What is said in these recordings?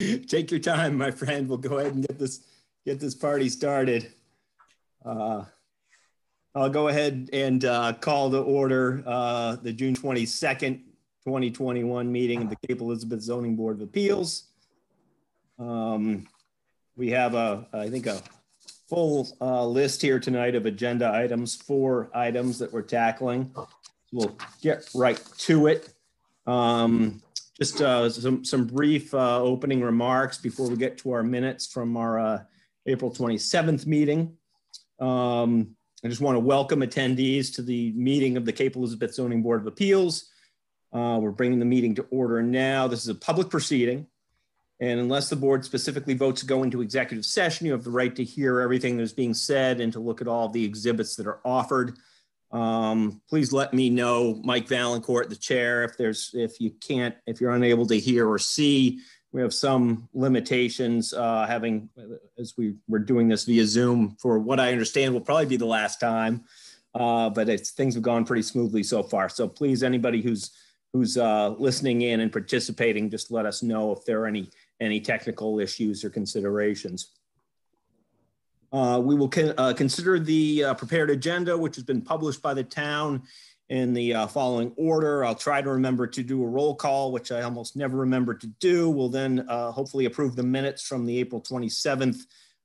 Take your time, my friend. We'll go ahead and get this get this party started. Uh, I'll go ahead and uh, call to order uh, the June 22nd, 2021 meeting of the Cape Elizabeth Zoning Board of Appeals. Um, we have a, I think, a full uh, list here tonight of agenda items, four items that we're tackling. We'll get right to it. Um, just uh, some, some brief uh, opening remarks before we get to our minutes from our uh, April 27th meeting. Um, I just want to welcome attendees to the meeting of the Cape Elizabeth Zoning Board of Appeals. Uh, we're bringing the meeting to order now. This is a public proceeding. And unless the board specifically votes to go into executive session, you have the right to hear everything that's being said and to look at all the exhibits that are offered. Um, please let me know, Mike Valancourt, the chair, if there's, if you can't, if you're unable to hear or see, we have some limitations uh, having, as we were doing this via Zoom for what I understand will probably be the last time, uh, but it's, things have gone pretty smoothly so far. So please, anybody who's, who's uh, listening in and participating, just let us know if there are any, any technical issues or considerations. Uh, we will con uh, consider the uh, prepared agenda, which has been published by the town in the uh, following order. I'll try to remember to do a roll call, which I almost never remember to do. We'll then uh, hopefully approve the minutes from the April 27th,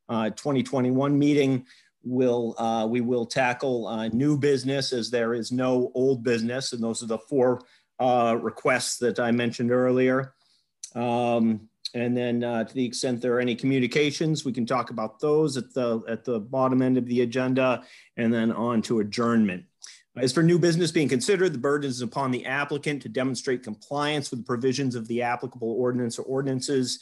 2021 meeting. We'll, we will tackle new business as there is no old business. And those are the four requests that I mentioned earlier. Um, and then uh, to the extent there are any communications, we can talk about those at the, at the bottom end of the agenda and then on to adjournment. As for new business being considered, the burden is upon the applicant to demonstrate compliance with the provisions of the applicable ordinance or ordinances.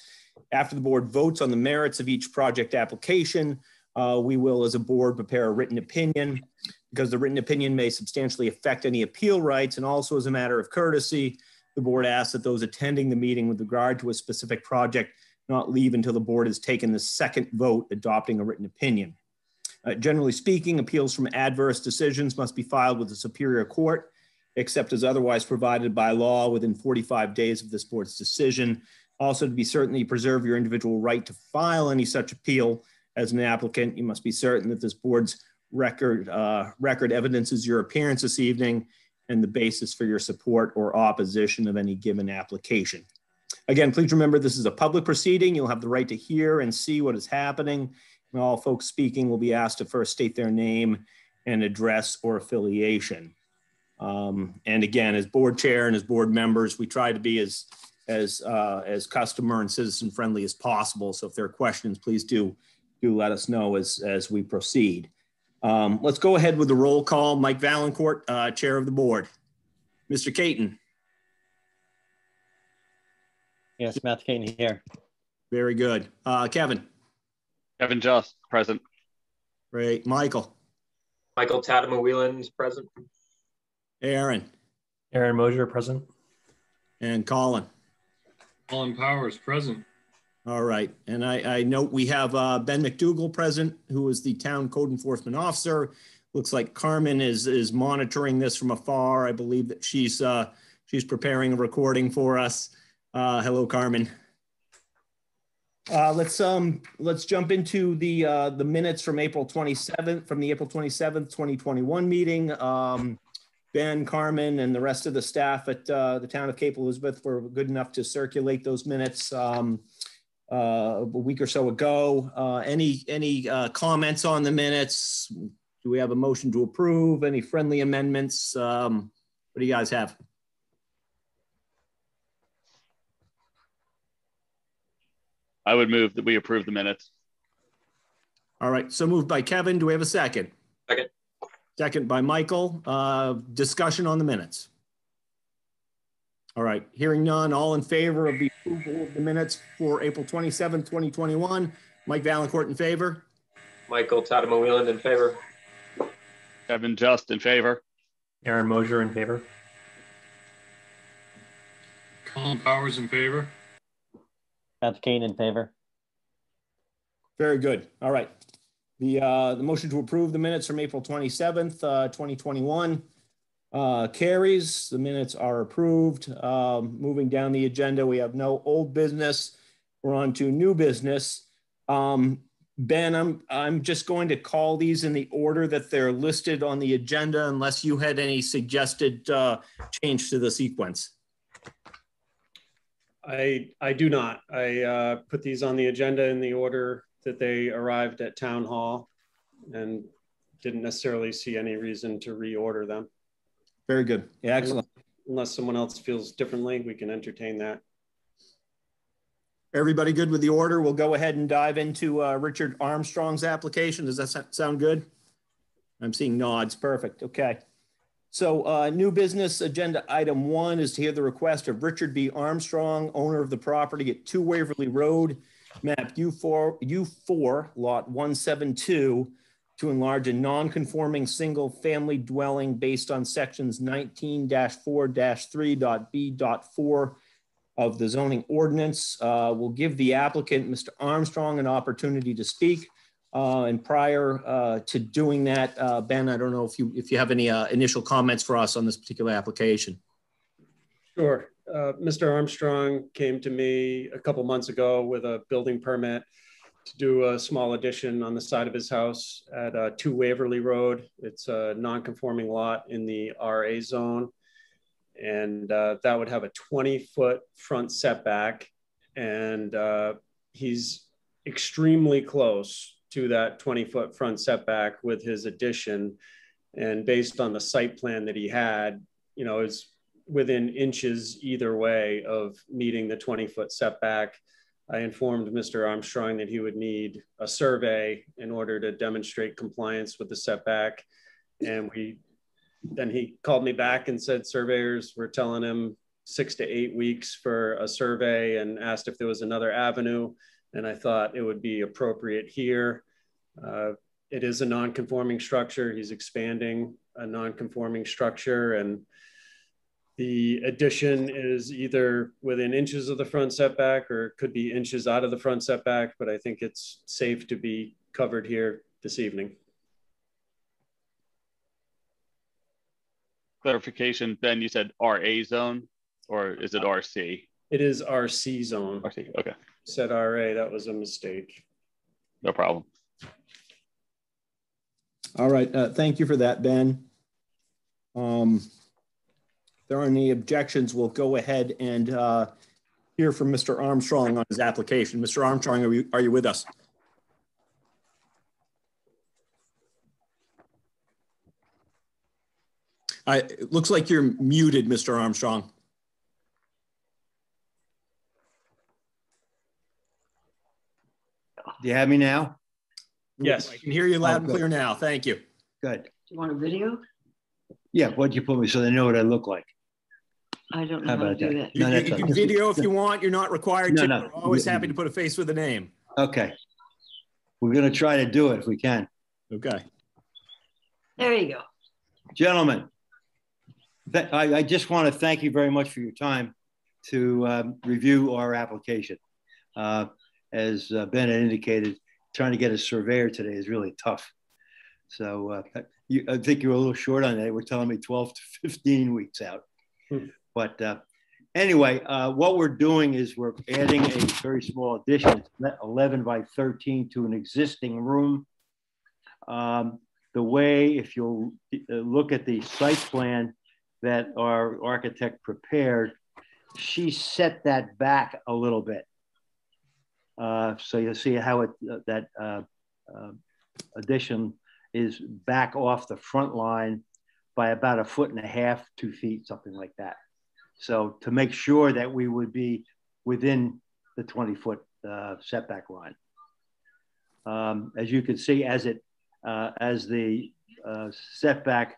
After the board votes on the merits of each project application, uh, we will, as a board, prepare a written opinion because the written opinion may substantially affect any appeal rights and also as a matter of courtesy, the board asks that those attending the meeting with regard to a specific project not leave until the board has taken the second vote adopting a written opinion. Uh, generally speaking, appeals from adverse decisions must be filed with the Superior Court, except as otherwise provided by law within 45 days of this board's decision. Also, to be certain you preserve your individual right to file any such appeal as an applicant, you must be certain that this board's record, uh, record evidences your appearance this evening and the basis for your support or opposition of any given application. Again, please remember this is a public proceeding. You'll have the right to hear and see what is happening. And all folks speaking will be asked to first state their name and address or affiliation. Um, and again, as board chair and as board members, we try to be as as uh, as customer and citizen friendly as possible. So if there are questions, please do do let us know as as we proceed. Um, let's go ahead with the roll call. Mike Valancourt, uh, Chair of the Board. Mr. Caton. Yes, Matt Caton here. Very good. Uh, Kevin. Kevin Just, present. Great. Michael. Michael Tadema Wielandt is present. Aaron. Aaron Mosier, present. And Colin. Colin Powers, present. All right. And I, I note we have uh, Ben McDougall present, who is the town code enforcement officer. Looks like Carmen is is monitoring this from afar. I believe that she's uh, she's preparing a recording for us. Uh, hello, Carmen. Uh, let's um let's jump into the uh, the minutes from April 27th from the April 27th 2021 meeting. Um, ben, Carmen, and the rest of the staff at uh, the town of Cape Elizabeth were good enough to circulate those minutes. Um, a week or so ago. Uh, any any uh, comments on the minutes? Do we have a motion to approve? Any friendly amendments? Um, what do you guys have? I would move that we approve the minutes. All right, so moved by Kevin. Do we have a second? Second. Second by Michael. Uh, discussion on the minutes. All right, hearing none, all in favor of the approval of the minutes for April 27, 2021. Mike Valancourt in favor. Michael Tadema Wielandt in favor. Kevin Just in favor. Aaron Mosier in favor. Colin Powers in favor. Matt Caton in favor. Very good. All right. The, uh, the motion to approve the minutes from April 27th, uh, 2021 uh, carries. The minutes are approved. Um, moving down the agenda, we have no old business. we're on to new business. Um, Ben, I'm, I'm just going to call these in the order that they're listed on the agenda unless you had any suggested uh, change to the sequence. I, I do not. I uh, put these on the agenda in the order that they arrived at town hall and didn't necessarily see any reason to reorder them. Very good. Yeah, excellent. Unless someone else feels differently, we can entertain that. Everybody good with the order? We'll go ahead and dive into uh, Richard Armstrong's application. Does that sound good? I'm seeing nods. Perfect. Okay. So uh, new business agenda item one is to hear the request of Richard B. Armstrong, owner of the property at 2 Waverly Road, map U4, U4, lot 172, to enlarge a non-conforming single-family dwelling based on sections 19-4-3.b.4 of the zoning ordinance. Uh, We'll give the applicant, Mr. Armstrong, an opportunity to speak. Uh, And prior uh, to doing that, uh, Ben, I don't know if you, if you have any uh, initial comments for us on this particular application. Sure. Uh, Mr. Armstrong came to me a couple months ago with a building permit to do a small addition on the side of his house at uh, 2 Waverly Road. It's a non-conforming lot in the RA zone. And uh, that would have a 20-foot front setback. And uh, he's extremely close to that 20-foot front setback with his addition. And based on the site plan that he had, you know, it's within inches either way of meeting the 20 foot setback. I informed Mr. Armstrong that he would need a survey in order to demonstrate compliance with the setback. And we, then he called me back and said surveyors were telling him six to eight weeks for a survey and asked if there was another avenue. And I thought it would be appropriate here. Uh, it is a non-conforming structure. He's expanding a non-conforming structure and the addition is either within inches of the front setback or it could be inches out of the front setback, but I think it's safe to be covered here this evening. Clarification, Ben, you said RA zone or is it RC? It is RC zone. RC, okay, Said RA, that was a mistake. no problem. All right, uh, thank you for that, Ben. Um, if there are any objections, we'll go ahead and uh, hear from Mr. Armstrong on his application. Mr. Armstrong, are you, are you with us? I, it looks like you're muted, Mr. Armstrong. Do you have me now? Yes. I can hear you loud Oh, and clear now. Thank you. Good. Do you want a video? Yeah, what'd you put me so they know what I look like? I don't know How how to about do that? that. No, you- you can video if you want. You're not required No, to. no. We're always happy to put a face with a name. Okay. We're gonna try to do it if we can. Okay. There you go. Gentlemen, th- I, I just want to thank you very much for your time to um, review our application. Uh, As uh, Ben had indicated, trying to get a surveyor today is really tough. So uh, you, I think you were a little short on that. We're telling me 12 to 15 weeks out. Hmm. But uh, anyway, uh, what we're doing is we're adding a very small addition, 11 by 13 to an existing room. Um, the way, if you'll uh, look at the site plan that our architect prepared, she set that back a little bit. Uh, so you'll see how it uh, that uh, uh, addition is back off the front line by about a foot and a half, two feet, something like that. So to make sure that we would be within the 20 foot uh, setback line. Um, as you can see, as it uh, as the uh, setback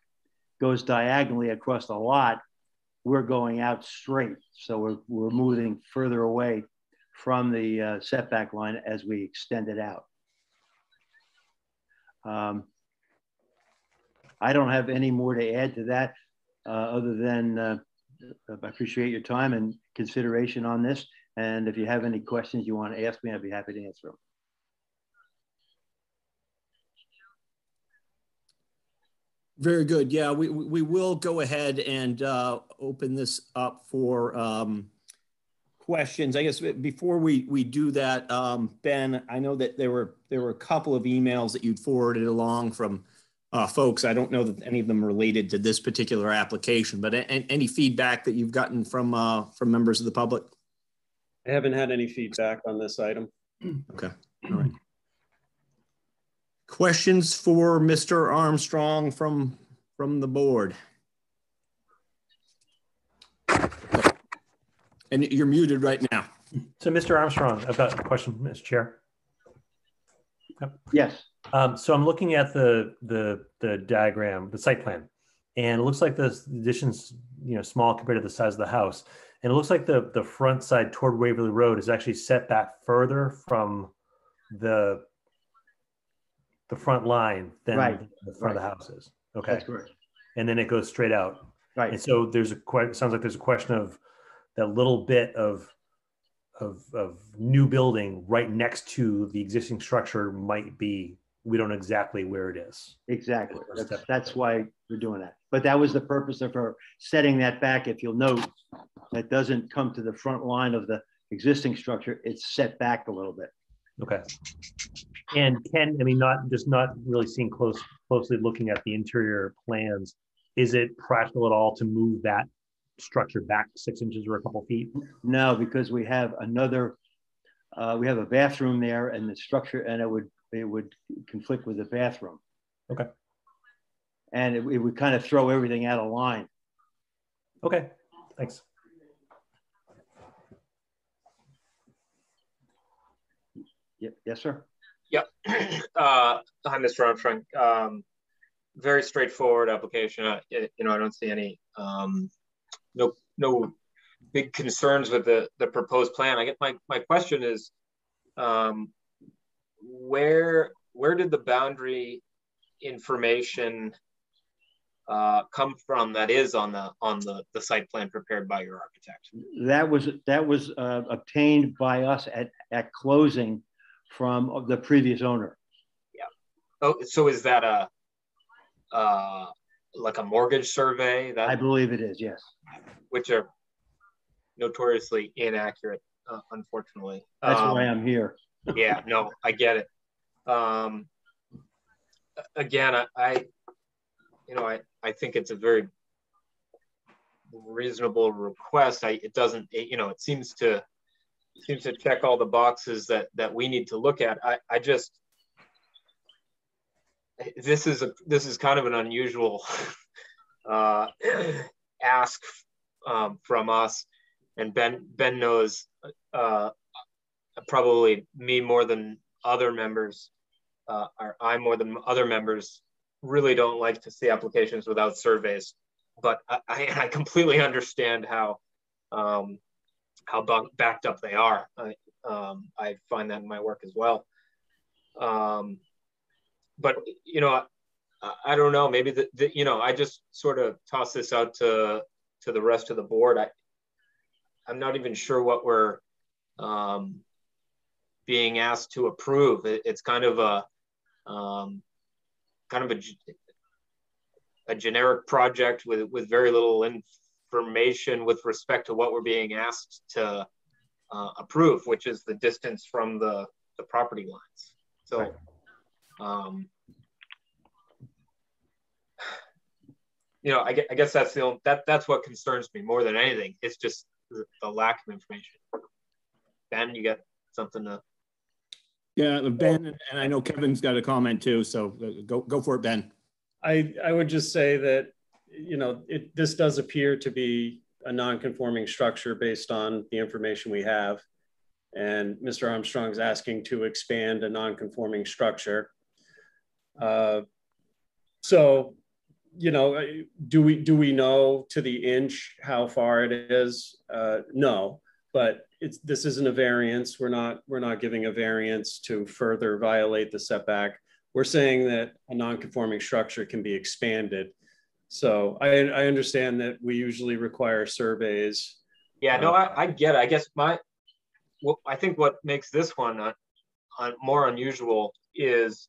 goes diagonally across the lot, we're going out straight. So we're, we're moving further away from the uh, setback line as we extend it out. Um, I don't have any more to add to that uh, other than uh, appreciate your time and consideration on this. And if you have any questions you want to ask me, I'd be happy to answer them. Very good. Yeah, we, we will go ahead and uh, open this up for um, questions. I guess before we, we do that, um, Ben, I know that there were, there were a couple of emails that you'd forwarded along from uh, folks. I don't know that any of them related to this particular application, but a- any feedback that you've gotten from, uh, from members of the public? I haven't had any feedback on this item. Okay, all right. Questions for Mr. Armstrong from, from the board? And you're muted right now. So Mr. Armstrong, I've got a question, Mr. Chair. Yes, Um, so I'm looking at the, the, the diagram, the site plan, and it looks like the addition's, you know, small compared to the size of the house. And it looks like the, the front side toward Waverly Road is actually set back further from the, the front line than Right, the front of the house is. Okay. that's correct. And then it goes straight out. Right. And so there's a que- sounds like there's a question of that little bit of of of new building right next to the existing structure might be we don't know exactly where it is. exactly. That's, that's why we're doing that. But that was the purpose of her setting that back. If you'll note, that doesn't come to the front line of the existing structure. It's set back a little bit. Okay. And Ken, I mean, not just not really seeing close closely looking at the interior plans. Is it practical at all to move that structure back six inches or a couple feet? No, because we have another, uh, we have a bathroom there and the structure, and it would, it would conflict with the bathroom. Okay. And it, it would kind of throw everything out of line. Okay, thanks. Ye- Yes, sir. Uh, Hi, Mr. Armstrong. Um, Very straightforward application. Uh, You know, I don't see any, um, no, no big concerns with the, the proposed plan. I get my, my question is, um, where, where did the boundary information uh, come from that is on the, on the, the site plan prepared by your architect? That was, that was uh, obtained by us at, at closing from the previous owner. Yeah. Oh, so is that a, uh, like a mortgage survey That, I believe it is, yes. which are notoriously inaccurate, uh, unfortunately. That's Um, why I'm here. yeah, no, I get it. Um, again, I, I, you know, I, I think it's a very reasonable request. I, it doesn't, it, you know, it seems to, seems to check all the boxes that, that we need to look at. I, I just, this is a, this is kind of an unusual, uh, ask, um, from us. And Ben, Ben knows, uh, probably me more than other members, uh, or I more than other members, really don't like to see applications without surveys. But I, I completely understand how um, how backed up they are. I, um, I find that in my work as well. Um, but you know, I, I don't know. Maybe the, the you know I just sort of toss this out to to the rest of the board. I I'm not even sure what we're um, being asked to approve. It, it's kind of a um, kind of a, a generic project with with very little information with respect to what we're being asked to uh, approve, which is the distance from the the property lines. So. Um, you know, I guess, I guess that's the only, that that's what concerns me more than anything. It's just the, the lack of information. Ben, you got something to Yeah, Ben, and I know Kevin's got a comment too, so uh, go, go for it, Ben. I, I would just say that, you know, it, this does appear to be a non-conforming structure based on the information we have. And Mr. Armstrong's asking to expand a non-conforming structure. Uh, So, you know, do we, do we know to the inch how far it is? Uh, No, but it's, this isn't a variance. We're not, we're not giving a variance to further violate the setback we're saying that a non-conforming structure can be expanded. So I, I understand that we usually require surveys. Yeah, no, I, I get it. I guess my, well, I think what makes this one uh, uh, more unusual is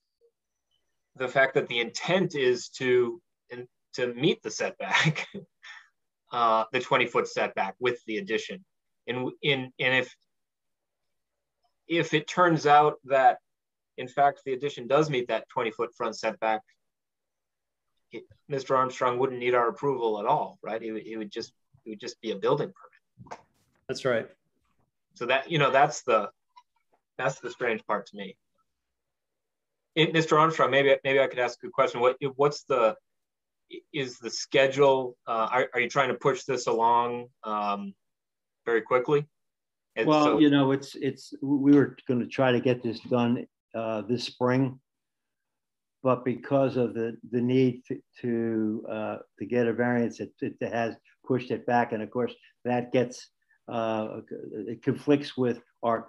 the fact that the intent is to in, to meet the setback, uh, the 20 foot setback with the addition. and in and if if it turns out that in fact the addition does meet that 20 foot front setback it, mr armstrong wouldn't need our approval at all right it, it would just it would just be a building permit That's right. so that you know that's the that's the strange part to me it, mr armstrong maybe maybe i could ask a question what what's the is the schedule uh, are, are you trying to push this along um, very quickly and Well, so- you know, it's, it's, we were going to try to get this done uh, this spring. But because of the, the need to, to, uh, to get a variance, it, it has pushed it back. And of course, that gets, uh, it conflicts with our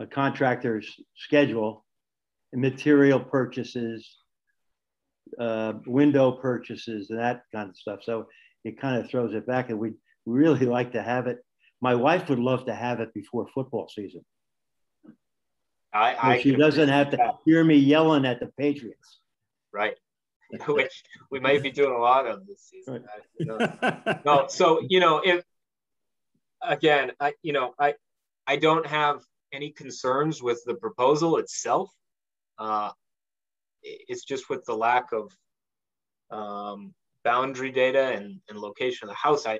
uh, contractor's schedule, material purchases, uh, window purchases and that kind of stuff. So it kind of throws it back and we really like to have it. My wife would love to have it before football season. I, I she doesn't have to hear me yelling at the Patriots. right. Which we might be doing a lot of this season. No so you know if again i you know i i don't have any concerns with the proposal itself uh it's just with the lack of um boundary data and, and location of the house i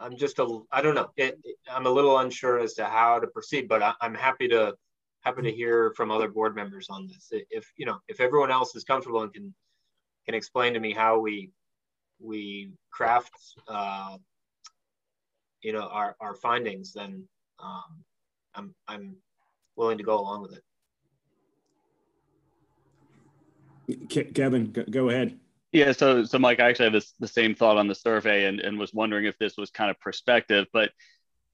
i'm just a i don't know. It, it- i'm a little unsure as to how to proceed but I, i'm happy to happy to hear from other board members on this. If you know if everyone else is comfortable and can can explain to me how we we craft uh, you know our, our findings then um, i'm i'm willing to go along with it Kevin, go, ahead. Yeah, so so Mike, I actually have this, the same thought on the survey and, and was wondering if this was kind of perspective, but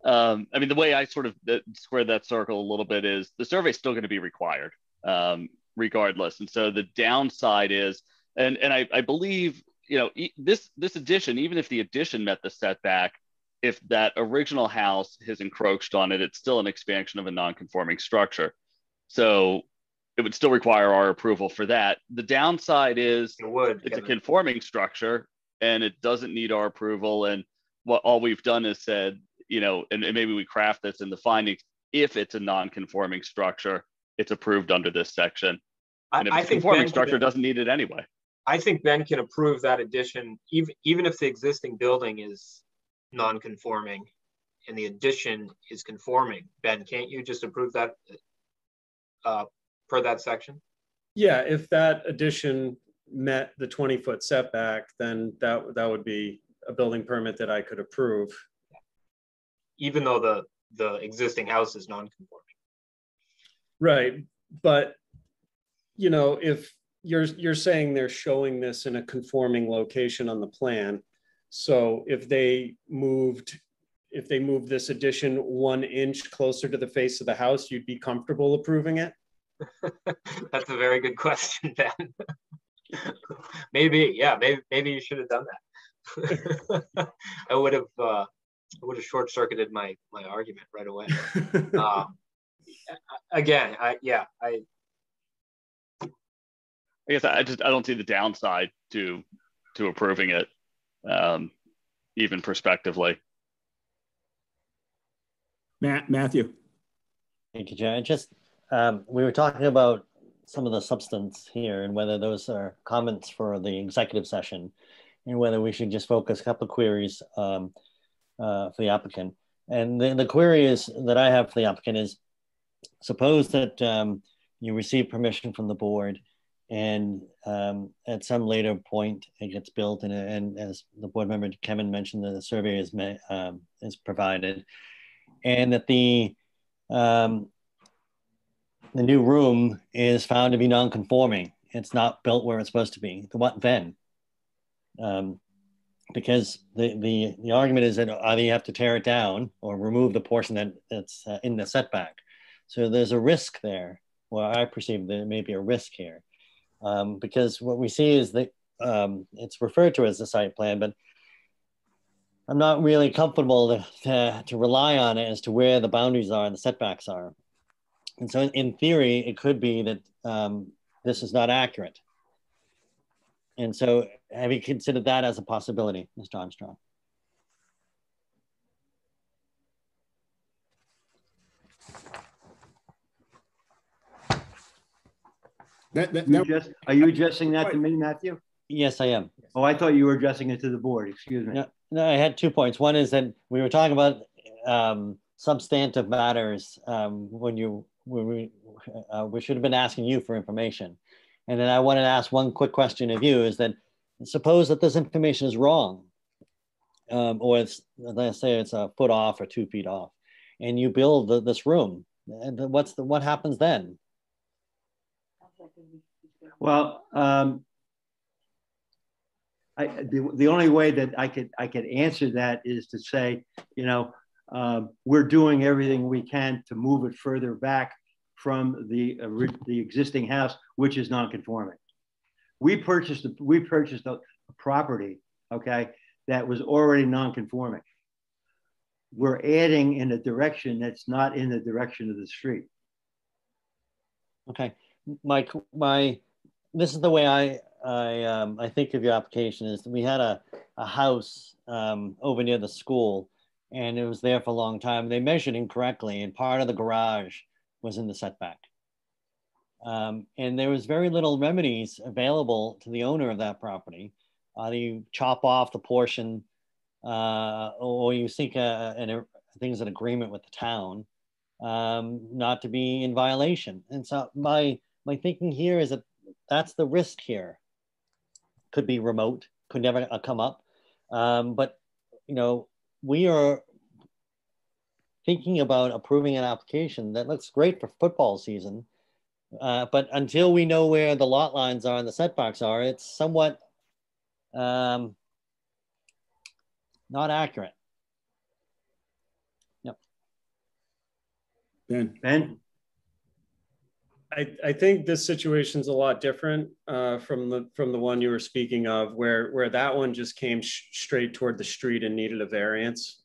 um, I mean the way I sort of square that circle a little bit is the survey is still going to be required um, regardless, and so the downside is, and and I, I believe you know this this addition, even if the addition met the setback, if that original house has encroached on it, it's still an expansion of a non-conforming structure, so it would still require our approval for that. The downside is it would it's a conforming structure and it doesn't need our approval. And what all we've done is said, you know, and, and maybe we craft this in the findings. If it's a non-conforming structure, it's approved under this section. I, And if I it's think conforming ben structure, can, doesn't need it anyway. i think ben can approve that addition even even if the existing building is non-conforming and the addition is conforming ben can't you just approve that uh, per that section Yeah, if that addition met the 20 foot setback, then that, that would be a building permit that I could approve. even though the the existing house is non-conforming Right, but you know, if you're you're saying they're showing this in a conforming location on the plan, so if they moved, if they moved this addition one inch closer to the face of the house, you'd be comfortable approving it? That's a very good question, Ben. maybe, yeah, maybe maybe you should have done that. I would have uh, I would have short circuited my my argument right away. Um, again, I yeah, I I guess I just I don't see the downside to to approving it, um, even prospectively. Matt, Matthew. Thank you, John. Just, um, we were talking about some of the substance here and whether those are comments for the executive session and whether we should just focus a couple of queries um, uh, for the applicant. And the, the query is that I have for the applicant is suppose that um, you receive permission from the board and um, at some later point it gets built and, and as the board member Kevin mentioned, the survey is, um, is provided and that the um, the new room is found to be non-conforming. It's not built where it's supposed to be. What then? Um, because the, the the argument is that either you have to tear it down or remove the portion that, that's uh, in the setback. So there's a risk there. Well, I perceive there may be a risk here, um, because what we see is that um, it's referred to as the site plan, but I'm not really comfortable to, to, to rely on it as to where the boundaries are and the setbacks are. And so, in, theory, it could be that um, this is not accurate. And so, have you considered that as a possibility, Mr. Armstrong? That, that, that, just, are you addressing that to me, Matthew? Yes, I am. Oh, I thought you were addressing it to the board. Excuse me. No, no I had two points. One is that we were talking about um, substantive matters um, when you we uh, we should have been asking you for information, and then I wanted to ask one quick question of you: is that suppose that this information is wrong, um, or it's let's say it's a foot off or two feet off, and you build the, this room, and what's the what happens then? Well, um, I, the, the only way that I could I could answer that is to say, you know, um, we're doing everything we can to move it further back from the ori- the existing house, which is non-conforming. We purchased a, we purchased a, property, okay, that was already non-conforming. We're adding in a direction that's not in the direction of the street. Okay, Mike, my this is the way I I um, I think of your application is we had a a house um, over near the school, and it was there for a long time. They measured incorrectly, and part of the garage was in the setback. Um, and there was very little remedies available to the owner of that property. Either you chop off the portion, uh, or you seek a, an, a things in agreement with the town um, not to be in violation. And so my my thinking here is that that's the risk here. Could be remote, could never uh, come up, um, but you know we are thinking about approving an application that looks great for football season, uh, but until we know where the lot lines are and the setbacks are, it's somewhat um, not accurate. Yep. Ben, Ben? I, I think this situation's a lot different uh, from the from the one you were speaking of, where where that one just came sh- straight toward the street and needed a variance.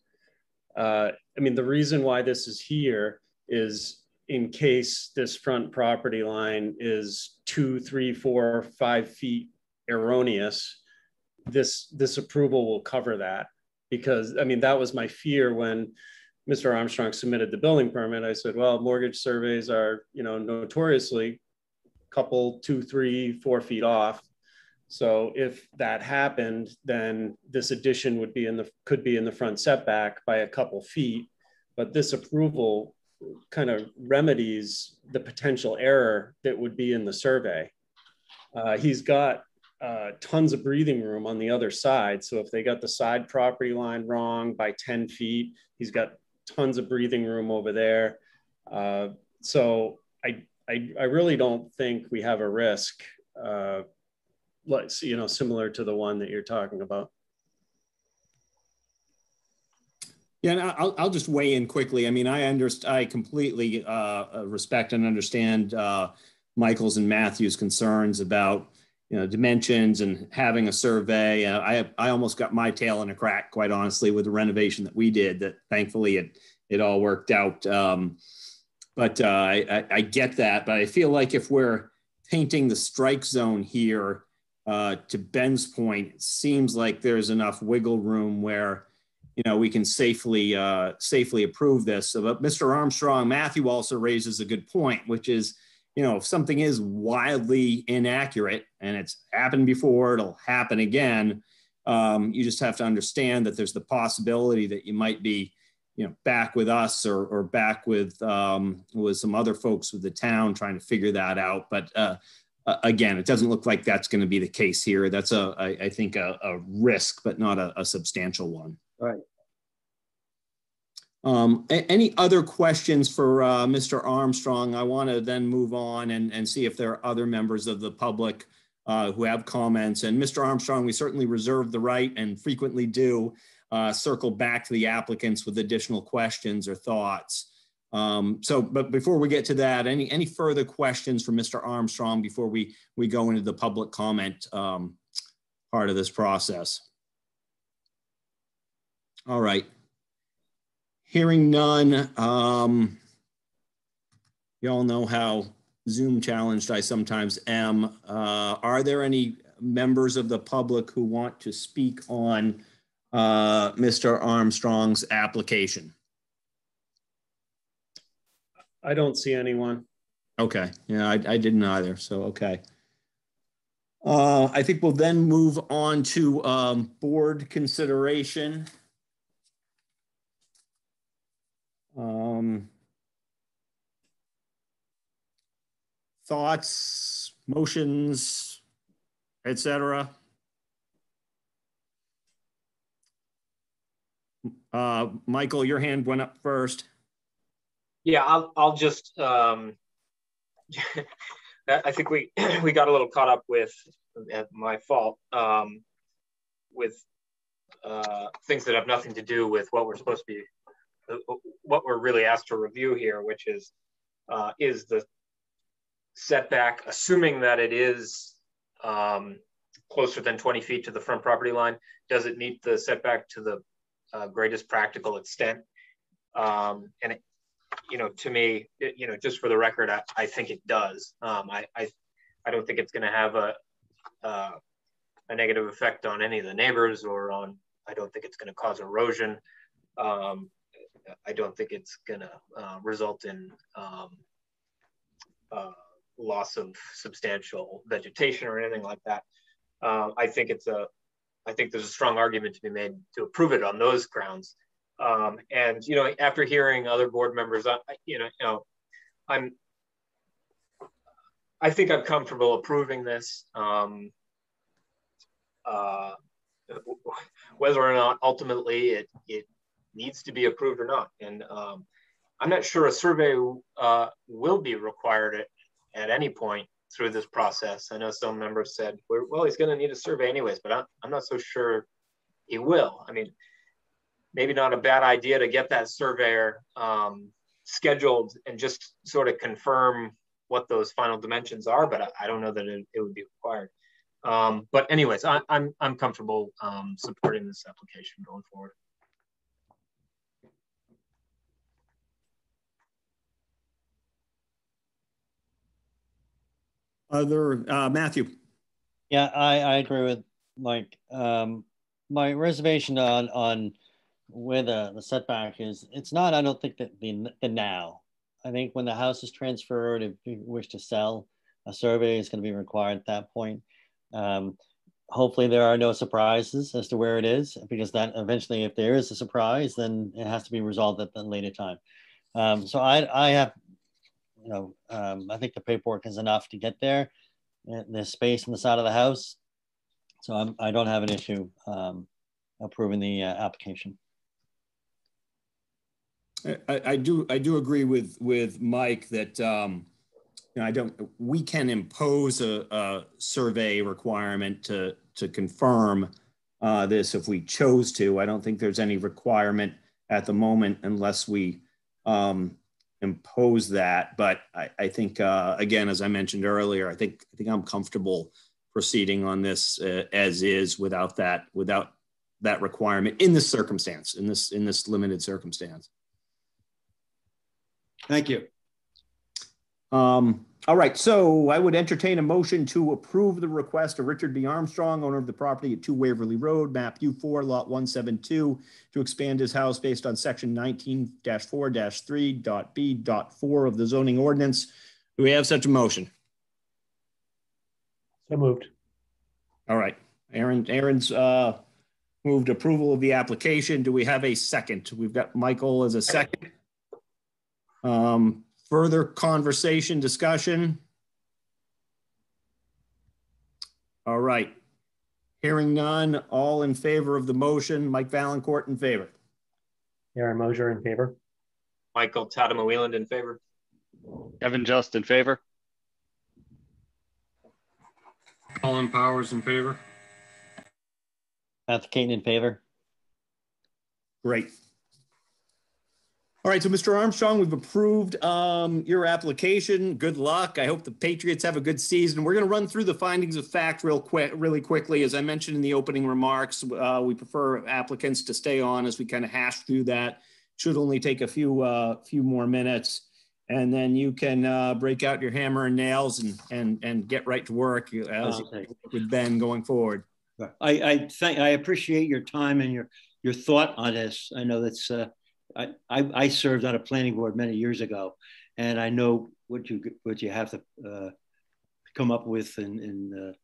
Uh, I mean, the reason why this is here is in case this front property line is two, three, four, five feet erroneous. This this approval will cover that because I mean that was my fear when Mr. Armstrong submitted the building permit, I said, well, mortgage surveys are, you know, notoriously a couple, two, three, four feet off. So if that happened, then this addition would be in the, could be in the front setback by a couple feet. But this approval kind of remedies the potential error that would be in the survey. Uh, he's got uh, tons of breathing room on the other side. So if they got the side property line wrong by 10 feet, he's got tons of breathing room over there. Uh, so I, I, I really don't think we have a risk, uh, like, you know, similar to the one that you're talking about. Yeah, and I'll, I'll just weigh in quickly. I mean, I understand, I completely uh, respect and understand uh, Michael's and Matthew's concerns about, you know, dimensions and having a survey. Uh, I I almost got my tail in a crack, quite honestly, with the renovation that we did. That thankfully it it all worked out. Um, but uh, I, I get that. But I feel like if we're painting the strike zone here, uh, to Ben's point, it seems like there's enough wiggle room where you know we can safely uh, safely approve this. So, but Mr. Armstrong, Matthew also raises a good point, which is you know if something is wildly inaccurate and it's happened before, it'll happen again. Um, you just have to understand that there's the possibility that you might be you know back with us or, or back with um, with some other folks with the town trying to figure that out. But uh, uh, again, it doesn't look like that's going to be the case here. That's a I, I think a, a risk, but not a, a substantial one. Right. Um, any other questions for uh, Mr. Armstrong? I want to then move on and, and see if there are other members of the public uh, who have comments. And Mr. Armstrong, we certainly reserve the right and frequently do uh, circle back to the applicants with additional questions or thoughts. Um, so, but before we get to that, any any further questions for Mr. Armstrong before we we go into the public comment um, part of this process? All right. Hearing none, um, you all know how Zoom challenged I sometimes am. Uh, are there any members of the public who want to speak on uh, Mr. Armstrong's application? I don't see anyone. Okay, yeah, I, I didn't either, so, okay. Uh, I think we'll then move on to, um, board consideration. Um, thoughts, motions, etc. Uh, Michael, your hand went up first. Yeah, I'll, I'll just, um, I think we, we got a little caught up with, my fault, um, with uh, things that have nothing to do with what we're supposed to be, what we're really asked to review here, which is, uh, is the setback, assuming that it is um, closer than 20 feet to the front property line, does it meet the setback to the uh, greatest practical extent? Um, and, you know, to me, it, you know, just for the record, I, I think it does. Um, I, I, I, don't think it's going to have a, uh, a negative effect on any of the neighbors or on, I don't think it's going to cause erosion. Um, I don't think it's going to uh, result in um, uh, loss of substantial vegetation or anything like that. Uh, I think it's a, I think there's a strong argument to be made to approve it on those grounds. Um, and you know, after hearing other board members, I, you know, you know, I'm, I think I'm comfortable approving this. Um, uh, whether or not ultimately it it needs to be approved or not, and um, I'm not sure a survey uh, will be required at, at any point through this process. I know some members said, well, he's going to need a survey anyways, but I'm, I'm not so sure he will. I mean, maybe not a bad idea to get that surveyor um, scheduled and just sort of confirm what those final dimensions are, but I, I don't know that it, it, would be required. Um, but anyways, I, am I'm, I'm comfortable um, supporting this application going forward. Other uh, Matthew. Yeah, I, I agree with Mike. Um, my reservation on on where the, the setback is, it's not, I don't think that the, the now. I think when the house is transferred, if you wish to sell, a survey is going to be required at that point. Um, hopefully there are no surprises as to where it is, because that eventually, if there is a surprise, then it has to be resolved at a later time. Um, so I, I have you know, um, I think the paperwork is enough to get there. There's space on the side of the house. So I'm, I don't have an issue um, approving the uh, application. I, I, do I do agree with with Mike that um, you know, I don't we can impose a, a survey requirement to to confirm uh, this if we chose to. I don't think there's any requirement at the moment unless we um, impose that. But I, I think, uh, again, as I mentioned earlier, I think I think I'm comfortable proceeding on this uh, as is without that without that requirement in this circumstance in this in this limited circumstance. Thank you. Um, all right, so I would entertain a motion to approve the request of Richard B. Armstrong, owner of the property at 2 Waverly Road, map U4, lot 172, to expand his house based on section 19-4-3.b.4 of the zoning ordinance. Do we have such a motion? So moved. All right, Aaron, Aaron's uh, moved approval of the application. Do we have a second? We've got Michael as a second. Um, Further conversation, discussion? All right. Hearing none, all in favor of the motion. Mike Valancourt in favor. Aaron Mosier in favor. Michael Tadema Wielandt in favor. Kevin Just in favor. Colin Powers in favor. Matthew Caton in favor. Great. All right, so Mr. Armstrong, we've approved um, your application. Good luck. I hope the Patriots have a good season. We're going to run through the findings of fact real quick, really quickly. As I mentioned in the opening remarks, uh, we prefer applicants to stay on as we kind of hash through that. Should only take a few uh, few more minutes, and then you can uh, break out your hammer and nails and and and get right to work as okay. with Ben going forward. I I, thank, I appreciate your time and your your thought on this. I know that's uh, I, I, served on a planning board many years ago, and I know what you what you have to uh, come up with, and, and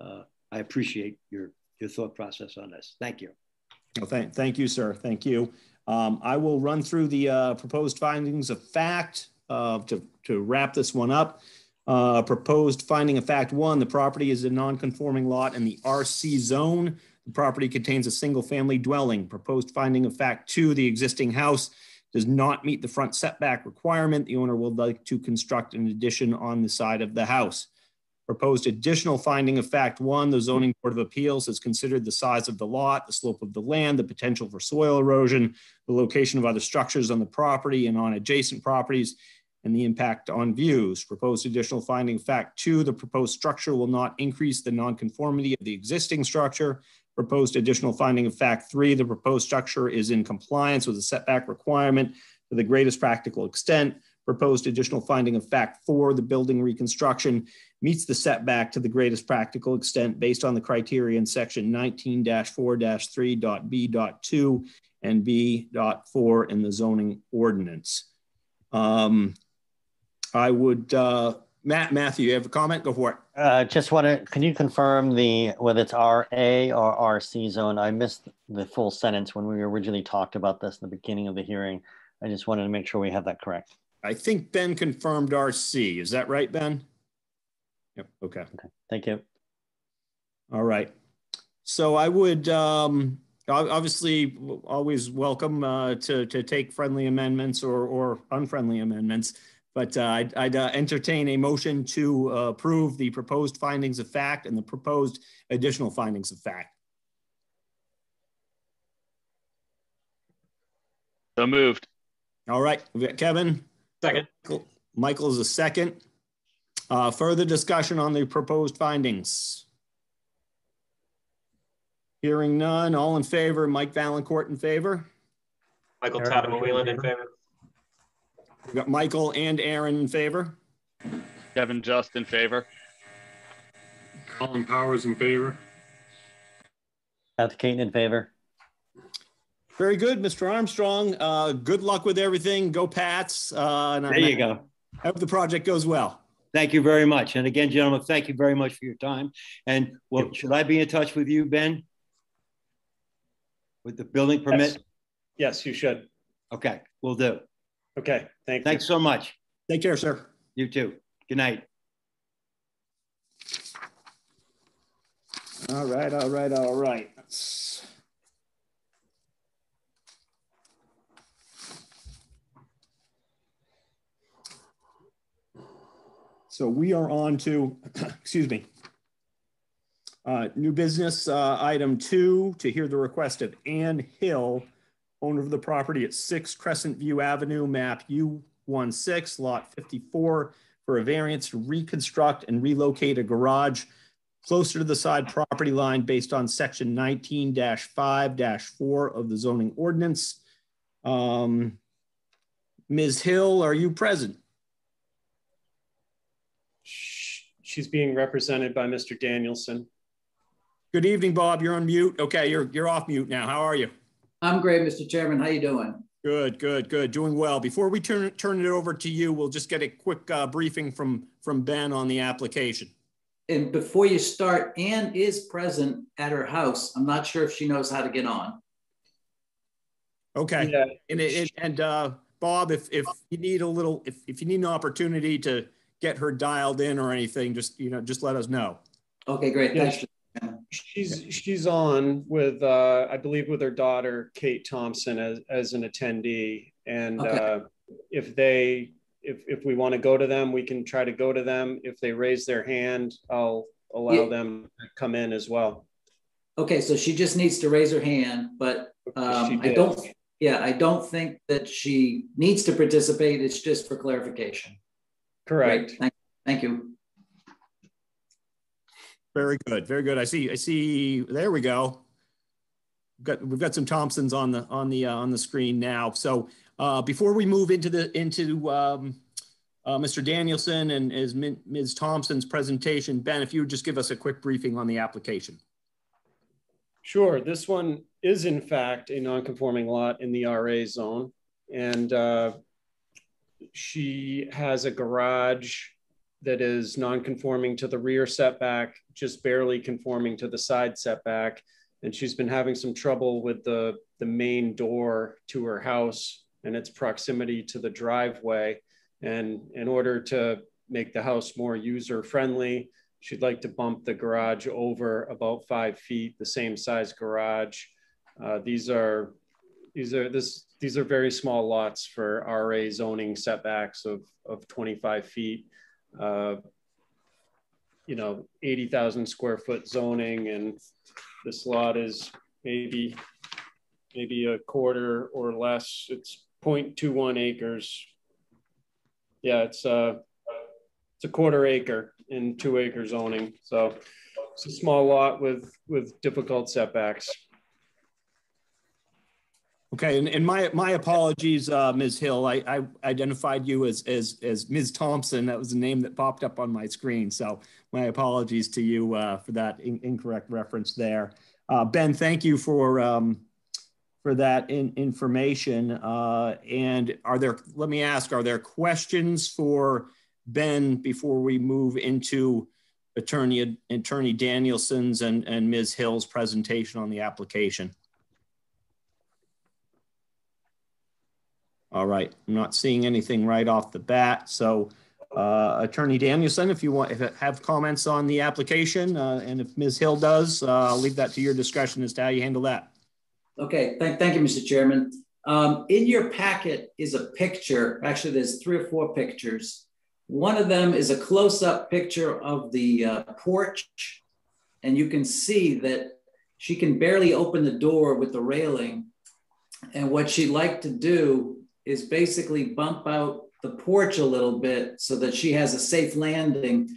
uh, uh, I appreciate your your thought process on this. Thank you. Well, thank, thank you, sir. Thank you. Um, I will run through the uh, proposed findings of fact uh, to, to wrap this one up. Uh, proposed finding of fact one, the property is a non-conforming lot in the RC zone. The property contains a single family dwelling. Proposed finding of fact two, the existing house does not meet the front setback requirement. The owner would like to construct an addition on the side of the house. Proposed additional finding of fact one, the zoning board of appeals has considered the size of the lot, the slope of the land, the potential for soil erosion, the location of other structures on the property and on adjacent properties, and the impact on views. Proposed additional finding of fact two, the proposed structure will not increase the nonconformity of the existing structure. Proposed additional finding of fact three, the proposed structure is in compliance with the setback requirement to the greatest practical extent. Proposed additional finding of fact four, the building reconstruction meets the setback to the greatest practical extent based on the criteria in section 19-4-3.b.2 and B.4 in the zoning ordinance. Um, I would, uh, Matt, Matthew, you have a comment? Go for it. Uh, just want to, can you confirm the, whether it's RA or RC zone? I missed the full sentence when we originally talked about this in the beginning of the hearing. I just wanted to make sure we have that correct. I think Ben confirmed RC. Is that right, Ben? Yep. Okay. Okay, thank you. All right. So I would um, obviously always welcome uh, to to take friendly amendments or or unfriendly amendments, but uh, I'd, I'd uh, entertain a motion to uh, approve the proposed findings of fact and the proposed additional findings of fact. So moved. All right, we've got Kevin. Second. Michael is a second. Uh, further discussion on the proposed findings. Hearing none, all in favor, Mike Valancourt in favor. Michael Aaron, Tatum are you in Wheelan in favor? Favor. We got Michael and Aaron in favor. Kevin Just in favor. Colin Powers in favor. Kathy Keaton in favor. Very good, Mr. Armstrong. Uh, good luck with everything. Go Pats. Uh, and There you go. I hope the project goes well. Thank you very much. And again, gentlemen, thank you very much for your time. And well, should I be in touch with you, Ben? With the building permit? Yes, you should. Okay, we'll do. Okay, thank you. Thanks so much. Take care, sir. You too. Good night. All right, all right, all right. Let's- So we are on to, excuse me, uh, new business uh, item two, to hear the request of Ann Hill, owner of the property at six Crescent View Avenue, map U16, lot 54, for a variance to reconstruct and relocate a garage closer to the side property line based on section 19-5-4 of the zoning ordinance. Um, Ms. Hill, are you present? She's being represented by Mr. Danielson. Good evening, Bob. You're on mute. Okay, you're you're off mute now. How are you? I'm great, Mr. Chairman. How you doing? Good, good, good. Doing well. Before we turn turn it over to you, we'll just get a quick uh, briefing from from Ben on the application. And before you start, Anne is present at her house. I'm not sure if she knows how to get on. Okay. Yeah, And it, it- and uh, Bob, if if you need a little, if if you need an opportunity to get her dialed in or anything, just you know, just let us know. Okay, great. Yeah, Thanks. She's she's on with uh, I believe with her daughter Kate Thompson as as an attendee, and Okay. uh, if they if if we want to go to them, we can try to go to them. If they raise their hand, I'll allow Yeah. them to come in as well. Okay, so she just needs to raise her hand, but um, I don't, yeah, I don't think that she needs to participate. It's just for clarification. Correct. Thank, thank you. Very good, very good. I see, I see. There we go. We've got we've got some Thompsons on the on the uh, on the screen now. So uh, before we move into the into um, uh, Mr. Danielson and as Ms. Thompson's presentation, Ben, if you would just give us a quick briefing on the application. Sure. This one is in fact a non-conforming lot in the RA zone. And uh, she has a garage that is non-conforming to the rear setback, just barely conforming to the side setback. And she's been having some trouble with the, the main door to her house and its proximity to the driveway. And in order to make the house more user friendly, she'd like to bump the garage over about five feet, the same size garage. Uh, these are these are this these are very small lots for RA zoning setbacks of of 25 feet. Uh, you know, 80,000 square foot zoning, and this lot is maybe maybe a quarter or less. It's 0.21 acres. Yeah, it's a uh, it's a quarter acre in two acre zoning. So it's a small lot with with difficult setbacks. Okay, and, and my my apologies, uh, Ms. Hill. I, I identified you as as as Ms. Thompson. That was the name that popped up on my screen. So my apologies to you uh, for that in, incorrect reference there. Uh, ben, thank you for um, for that in, information. Uh, and are there? Let me ask: Are there questions for Ben before we move into Attorney Attorney Danielson's and and Ms. Hill's presentation on the application? All right, I'm not seeing anything right off the bat. So uh, Attorney Danielson, if you want, if have comments on the application, uh, and if Ms. Hill does, uh, I'll leave that to your discretion as to how you handle that. Okay, thank, thank you, Mr. Chairman. Um, in your packet is a picture. Actually, there's three or four pictures. One of them is a close-up picture of the uh, porch, and you can see that she can barely open the door with the railing. And what she'd like to do is basically bump out the porch a little bit so that she has a safe landing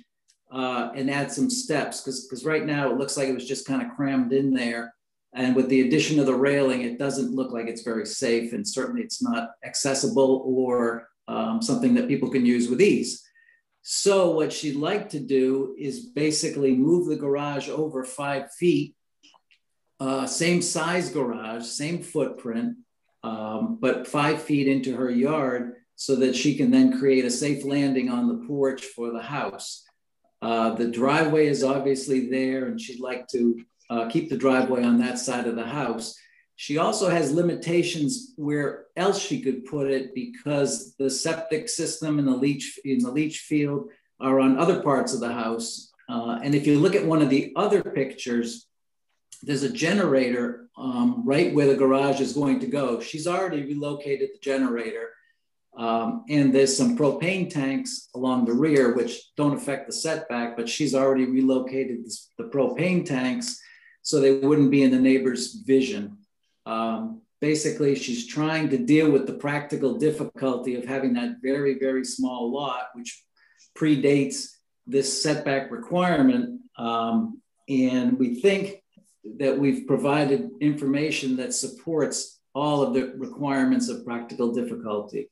uh, and add some steps. Because because right now it looks like it was just kind of crammed in there. And with the addition of the railing it doesn't look like it's very safe and certainly it's not accessible or um, something that people can use with ease. So what she'd like to do is basically move the garage over five feet uh, same size garage same footprint um, but five feet into her yard so that she can then create a safe landing on the porch for the house. Uh, the driveway is obviously there and she'd like to uh, keep the driveway on that side of the house. She also has limitations where else she could put it because the septic system in the leach in the leach field are on other parts of the house. Uh, and if you look at one of the other pictures, there's a generator um, right where the garage is going to go. She's already relocated the generator. Um, and there's some propane tanks along the rear, which don't affect the setback, but she's already relocated the propane tanks so they wouldn't be in the neighbor's vision. Um, basically, she's trying to deal with the practical difficulty of having that very, very small lot, which predates this setback requirement. Um, and we think that we've provided information that supports all of the requirements of practical difficulty.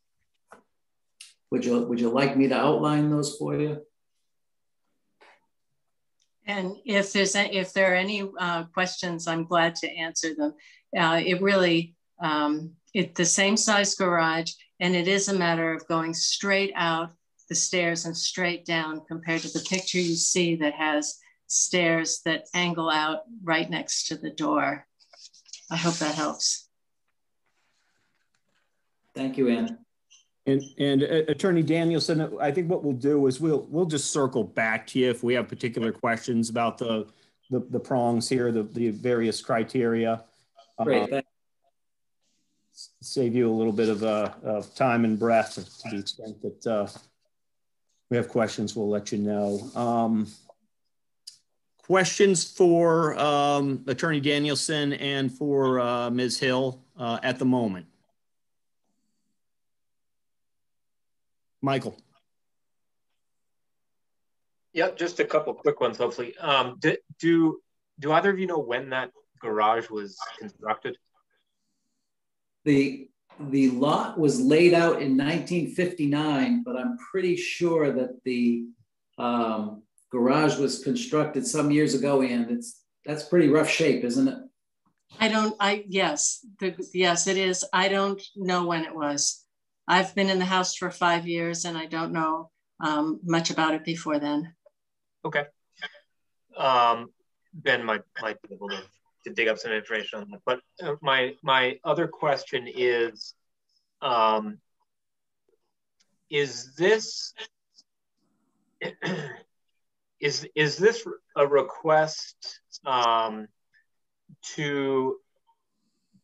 Would you, would you like me to outline those for you? And if there's a, if there are any uh, questions, I'm glad to answer them. Uh, it really um, it's the same size garage, and it is a matter of going straight out the stairs and straight down compared to the picture you see that has stairs that angle out right next to the door. I hope that helps. Thank you, Ann. And, and uh, Attorney Danielson, I think what we'll do is we'll we'll just circle back to you if we have particular questions about the the, the prongs here, the, the various criteria. Great. Uh, save you a little bit of, uh, of time and breath to the extent that uh, we have questions, we'll let you know. Um, Questions for um, Attorney Danielson and for uh, Ms. Hill uh, at the moment? Michael. Yep, just a couple quick ones, hopefully. Um, do, do do either of you know when that garage was constructed? The the lot was laid out in 1959, but I'm pretty sure that the um, garage was constructed some years ago, and it's that's pretty rough shape, isn't it? I don't. I yes, the, yes, it is. I don't know when it was. I've been in the house for five years and I don't know um, much about it before then. Okay. Um, Ben might, might be able to, to dig up some information on that. But uh, my, my other question is, um, is this, is, is this a request um, to,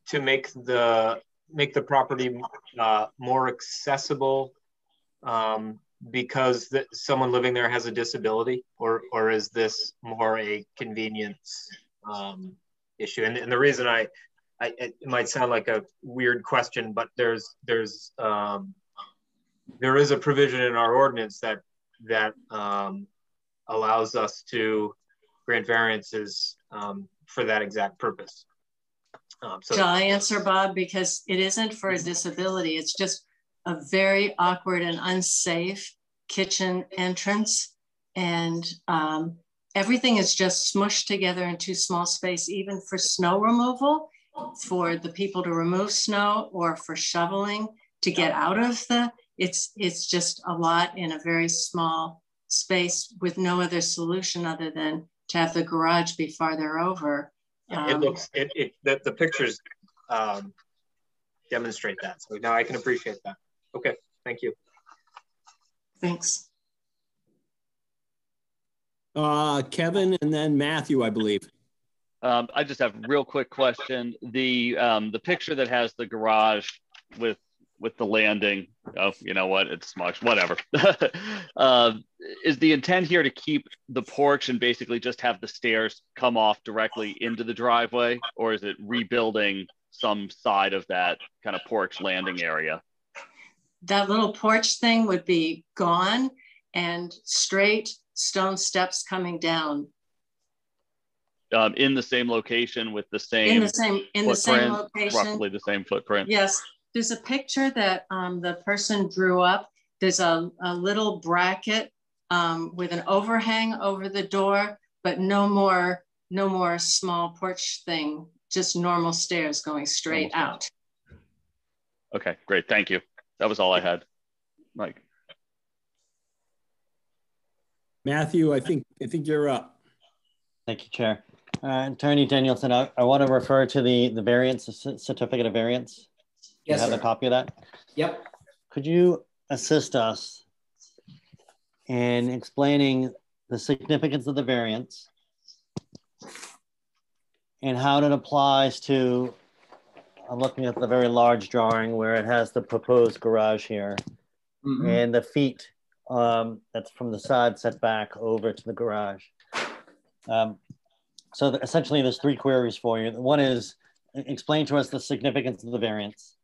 to make the, make the property uh, more accessible um, because the, someone living there has a disability, or or is this more a convenience um, issue? And, and the reason I, I, it might sound like a weird question, but there's there's um, there is a provision in our ordinance that that um, allows us to grant variances um, for that exact purpose. Um, so Shall I answer, Bob? Because it isn't for a disability. It's just a very awkward and unsafe kitchen entrance. And um, everything is just smushed together into small space, even for snow removal, for the people to remove snow or for shoveling to get out of the, it's, it's just a lot in a very small space with no other solution other than to have the garage be farther over. Um, it looks, it, it the, the pictures um, demonstrate that. So now I can appreciate that. Okay, thank you. Thanks. Uh, Kevin and then Matthew, I believe. Um, I just have a real quick question. The um, the picture that has the garage with with the landing. Oh, you know what? It's much whatever. uh, is the intent here to keep the porch and basically just have the stairs come off directly into the driveway, or is it rebuilding some side of that kind of porch landing area? that little porch thing would be gone and straight stone steps coming down. Um, in the same location with the same in the same in the same location, roughly the same footprint. Yes, there's a picture that um, the person drew up. There's a, a little bracket um, with an overhang over the door, but no more no more small porch thing. Just normal stairs going straight out. Okay, great. Thank you that was all I had. Mike. Matthew, I think I think you're up. Thank you, Chair. Uh, Attorney Danielson, I, I, want to refer to the the variance the certificate of variance. Yes, you have sir. a copy of that. Yep. Could you assist us in explaining the significance of the variance and how it applies to I'm looking at the very large drawing where it has the proposed garage here mm-hmm. and the feet um, that's from the side setback over to the garage. Um, so essentially there's three queries for you. One is explain to us the significance of the variance.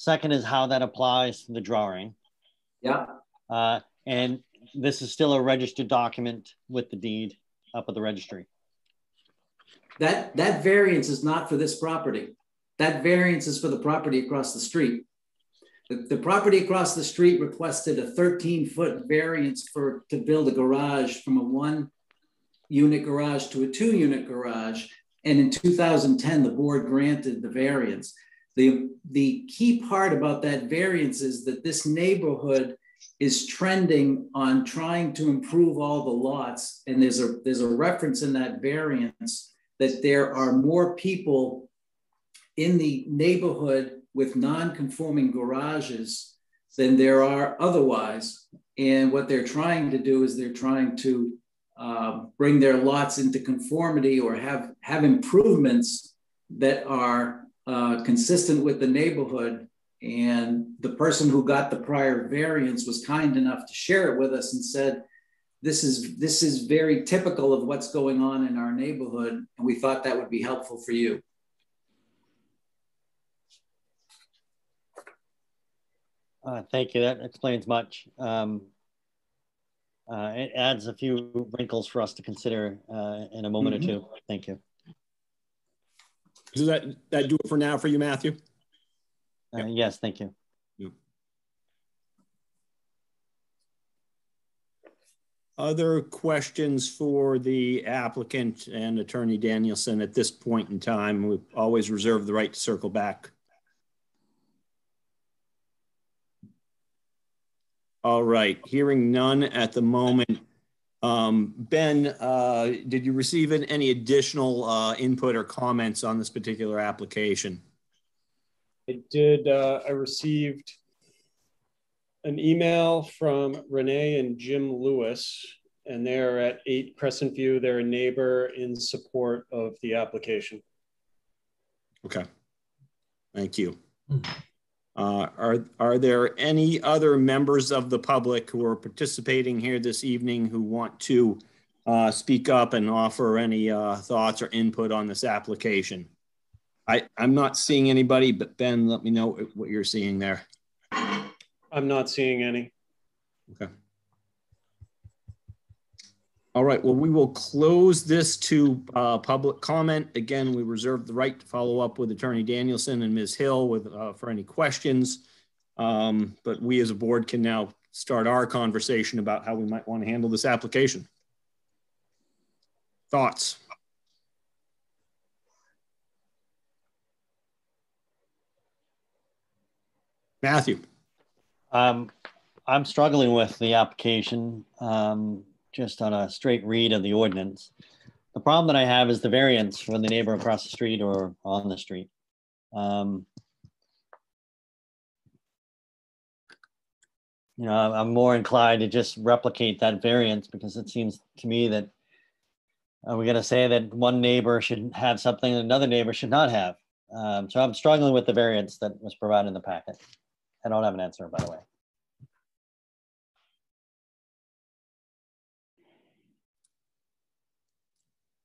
Second is how that applies to the drawing. Yeah. Uh, and this is still a registered document with the deed up at the registry. That that variance is not for this property. That variance is for the property across the street. The, the property across the street requested a 13 foot variance for to build a garage from a one unit garage to a two unit garage. And in 2010, the board granted the variance. The, the key part about that variance is that this neighborhood is trending on trying to improve all the lots. And there's a, there's a reference in that variance that there are more people in the neighborhood with non-conforming garages than there are otherwise. And what they're trying to do is they're trying to uh, bring their lots into conformity or have, have improvements that are uh, consistent with the neighborhood. And the person who got the prior variance was kind enough to share it with us and said, this is, this is very typical of what's going on in our neighborhood. And we thought that would be helpful for you. Uh, thank you. That explains much. Um, uh, it adds a few wrinkles for us to consider uh, in a moment mm -hmm. or two. Thank you. Does that, that do it for now for you, Matthew? Uh, yes, thank you. Other questions for the applicant and Attorney Danielson at this point in time? We always reserve the right to circle back. All right, hearing none at the moment. Um, ben, uh, did you receive any additional uh, input or comments on this particular application? I did. Uh, I received an email from Renee and Jim Lewis, and they're at 8 Crescent View. They're a neighbor in support of the application. Okay. Thank you. Uh, are, are there any other members of the public who are participating here this evening who want to uh, speak up and offer any uh, thoughts or input on this application? I, I'm not seeing anybody, but Ben, let me know what you're seeing there. I'm not seeing any. Okay. All right, well, we will close this to uh, public comment. Again, we reserve the right to follow up with Attorney Danielson and Ms. Hill with, uh, for any questions. Um, but we as a board can now start our conversation about how we might want to handle this application. Thoughts? Matthew. Um, I'm struggling with the application um, just on a straight read of the ordinance. The problem that I have is the variance from the neighbor across the street or on the street. Um, you know, I'm more inclined to just replicate that variance because it seems to me that are we going to say that one neighbor should have something and another neighbor should not have? Um, so I'm struggling with the variance that was provided in the packet. I don't have an answer, by the way.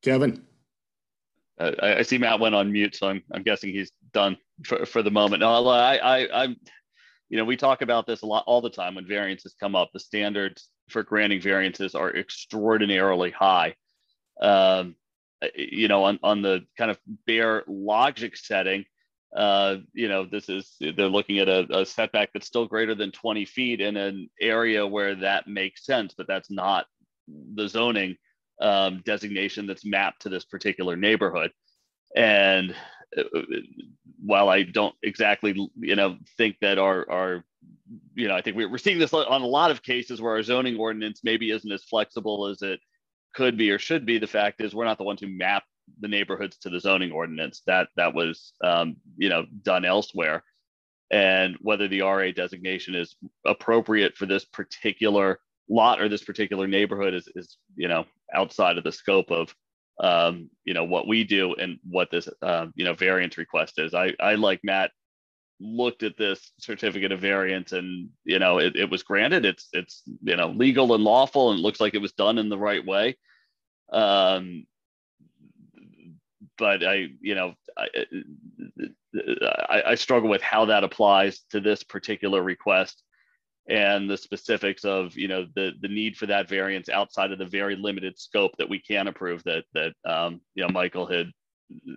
Kevin. Uh, I, see Matt went on mute, so I'm, I'm guessing he's done for, for the moment. No, I, I, I'm, you know, we talk about this a lot all the time when variances come up. The standards for granting variances are extraordinarily high. Um, you know, on, on the kind of bare logic setting, uh, you know, this is they're looking at a, a, setback that's still greater than 20 feet in an area where that makes sense, but that's not the zoning um, designation that's mapped to this particular neighborhood. And uh, while I don't exactly, you know, think that our, our you know, I think we're seeing this on a lot of cases where our zoning ordinance maybe isn't as flexible as it could be or should be. The fact is, we're not the ones who map the neighborhoods to the zoning ordinance. That that was, um, you know, done elsewhere. And whether the RA designation is appropriate for this particular lot or this particular neighborhood is, is you know outside of the scope of um, you know what we do and what this uh, you know variance request is. I I like Matt looked at this certificate of variance and you know it, it was granted. It's it's you know legal and lawful and looks like it was done in the right way. Um, but I you know I, I, I struggle with how that applies to this particular request and the specifics of you know the the need for that variance outside of the very limited scope that we can approve that that um, you know Michael had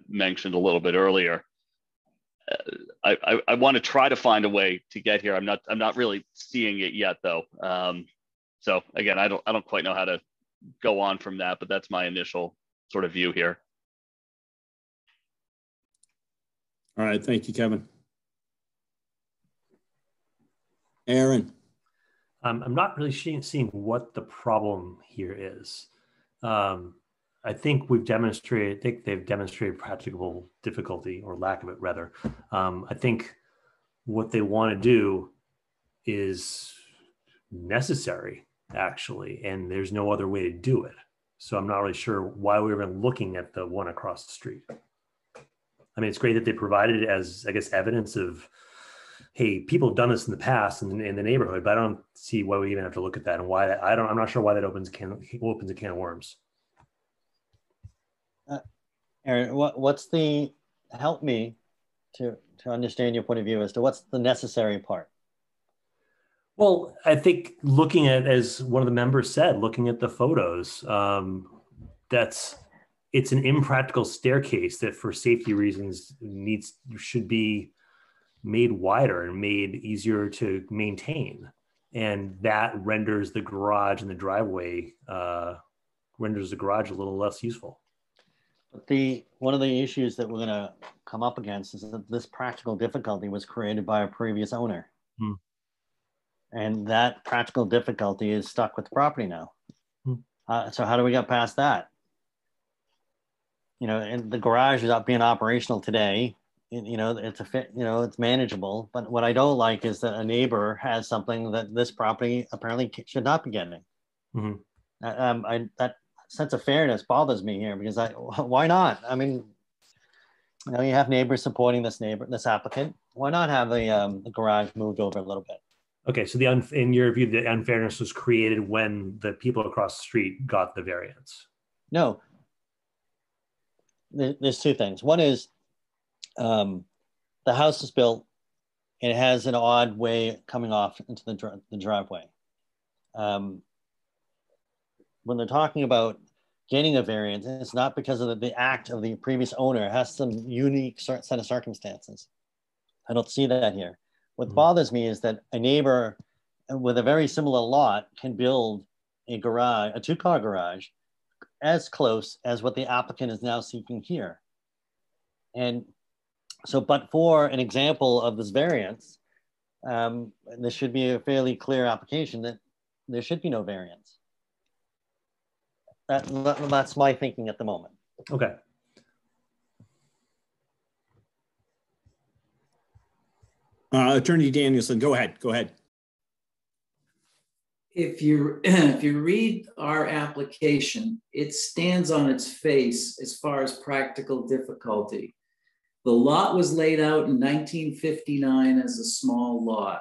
mentioned a little bit earlier. Uh, I, I, I want to try to find a way to get here. I'm not I'm not really seeing it yet though. Um, so again, I don't I don't quite know how to go on from that, but that's my initial sort of view here. All right, thank you, Kevin. Aaron. Um, I'm not really seeing what the problem here is. Um, I think we've demonstrated, I think they've demonstrated practicable difficulty or lack of it rather. Um, I think what they want to do is necessary actually, and there's no other way to do it. So I'm not really sure why we are even looking at the one across the street. I mean, it's great that they provided it as, I guess, evidence of hey, people have done this in the past in, in the neighborhood, but I don't see why we even have to look at that and why that, I don't, I'm not sure why that opens a can, opens a can of worms. Uh, Aaron, what, what's the, help me to, to understand your point of view as to what's the necessary part? Well, I think looking at, as one of the members said, looking at the photos, um, that's, it's an impractical staircase that for safety reasons needs, should be made wider and made easier to maintain. And that renders the garage and the driveway uh, renders the garage a little less useful. But the one of the issues that we're going to come up against is that this practical difficulty was created by a previous owner. Hmm. And that practical difficulty is stuck with the property now. Hmm. Uh, so how do we get past that? You know, and the garage is up being operational today. You know, it's a fit, you know, it's manageable. But what I don't like is that a neighbor has something that this property apparently should not be getting. Mhm. Uh, Um, I, that sense of fairness bothers me here because I, why not? I mean, you know, you have neighbors supporting this neighbor, this applicant. Why not have the, um, the garage moved over a little bit? Okay, so the un- in your view, the unfairness was created when the people across the street got the variance. No. There's two things. One is um, the house is built and it has an odd way coming off into the, dri- the driveway. Um, when they're talking about getting a variance, it's not because of the, the act of the previous owner. It has some unique sort- set of circumstances. I don't see that here. What Mhm. bothers me is that a neighbor with a very similar lot can build a garage, a two-car garage, as close as what the applicant is now seeking here. And so, but for an example of this variance, um, this should be a fairly clear application that there should be no variance. That, that- that's my thinking at the moment. Okay. Uh, Attorney Danielson, go ahead, go ahead. If you if you read our application, it stands on its face as far as practical difficulty. The lot was laid out in 1959 as a small lot.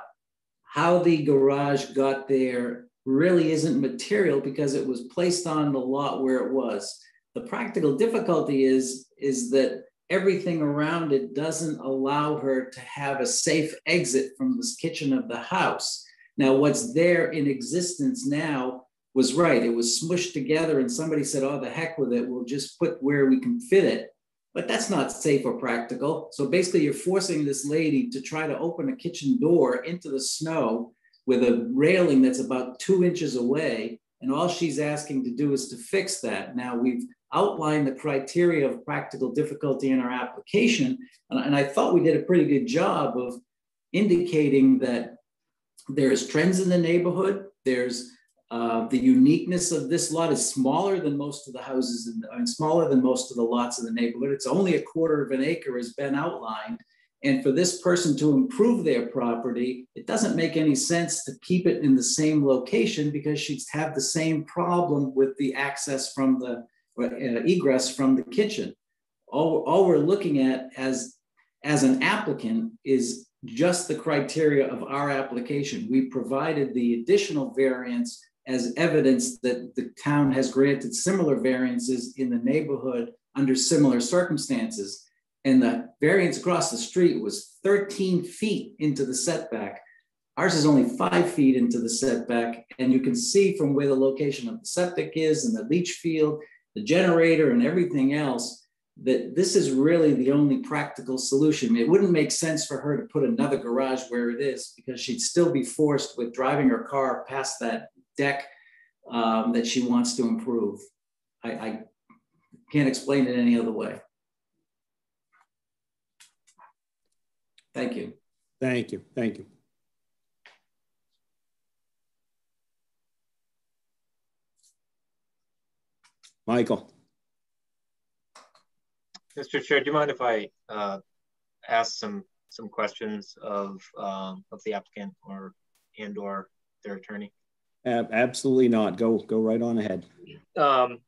How the garage got there really isn't material because it was placed on the lot where it was. The practical difficulty is is that everything around it doesn't allow her to have a safe exit from this kitchen of the house. Now, what's there in existence now was right. It was smushed together, and somebody said, Oh, the heck with it. We'll just put where we can fit it. But that's not safe or practical. So basically, you're forcing this lady to try to open a kitchen door into the snow with a railing that's about two inches away. And all she's asking to do is to fix that. Now, we've outlined the criteria of practical difficulty in our application. And, and I thought we did a pretty good job of indicating that there's trends in the neighborhood. There's uh, the uniqueness of this lot is smaller than most of the houses in, I mean, smaller than most of the lots in the neighborhood. It's only a quarter of an acre has been outlined. And for this person to improve their property, it doesn't make any sense to keep it in the same location because she'd have the same problem with the access from the uh, egress from the kitchen. All, all we're looking at as, as an applicant is just the criteria of our application. We provided the additional variance as evidence that the town has granted similar variances in the neighborhood under similar circumstances. And the variance across the street was 13 feet into the setback. Ours is only five feet into the setback. And you can see from where the location of the septic is and the leach field, the generator and everything else, that this is really the only practical solution. It wouldn't make sense for her to put another garage where it is because she'd still be forced with driving her car past that deck um, that she wants to improve. I, I can't explain it any other way. Thank you. Thank you, thank you. Michael. Mr. Chair, do you mind if I uh, ask some some questions of um, of the applicant or and or their attorney? Ab- absolutely not. Go go right on ahead. Um,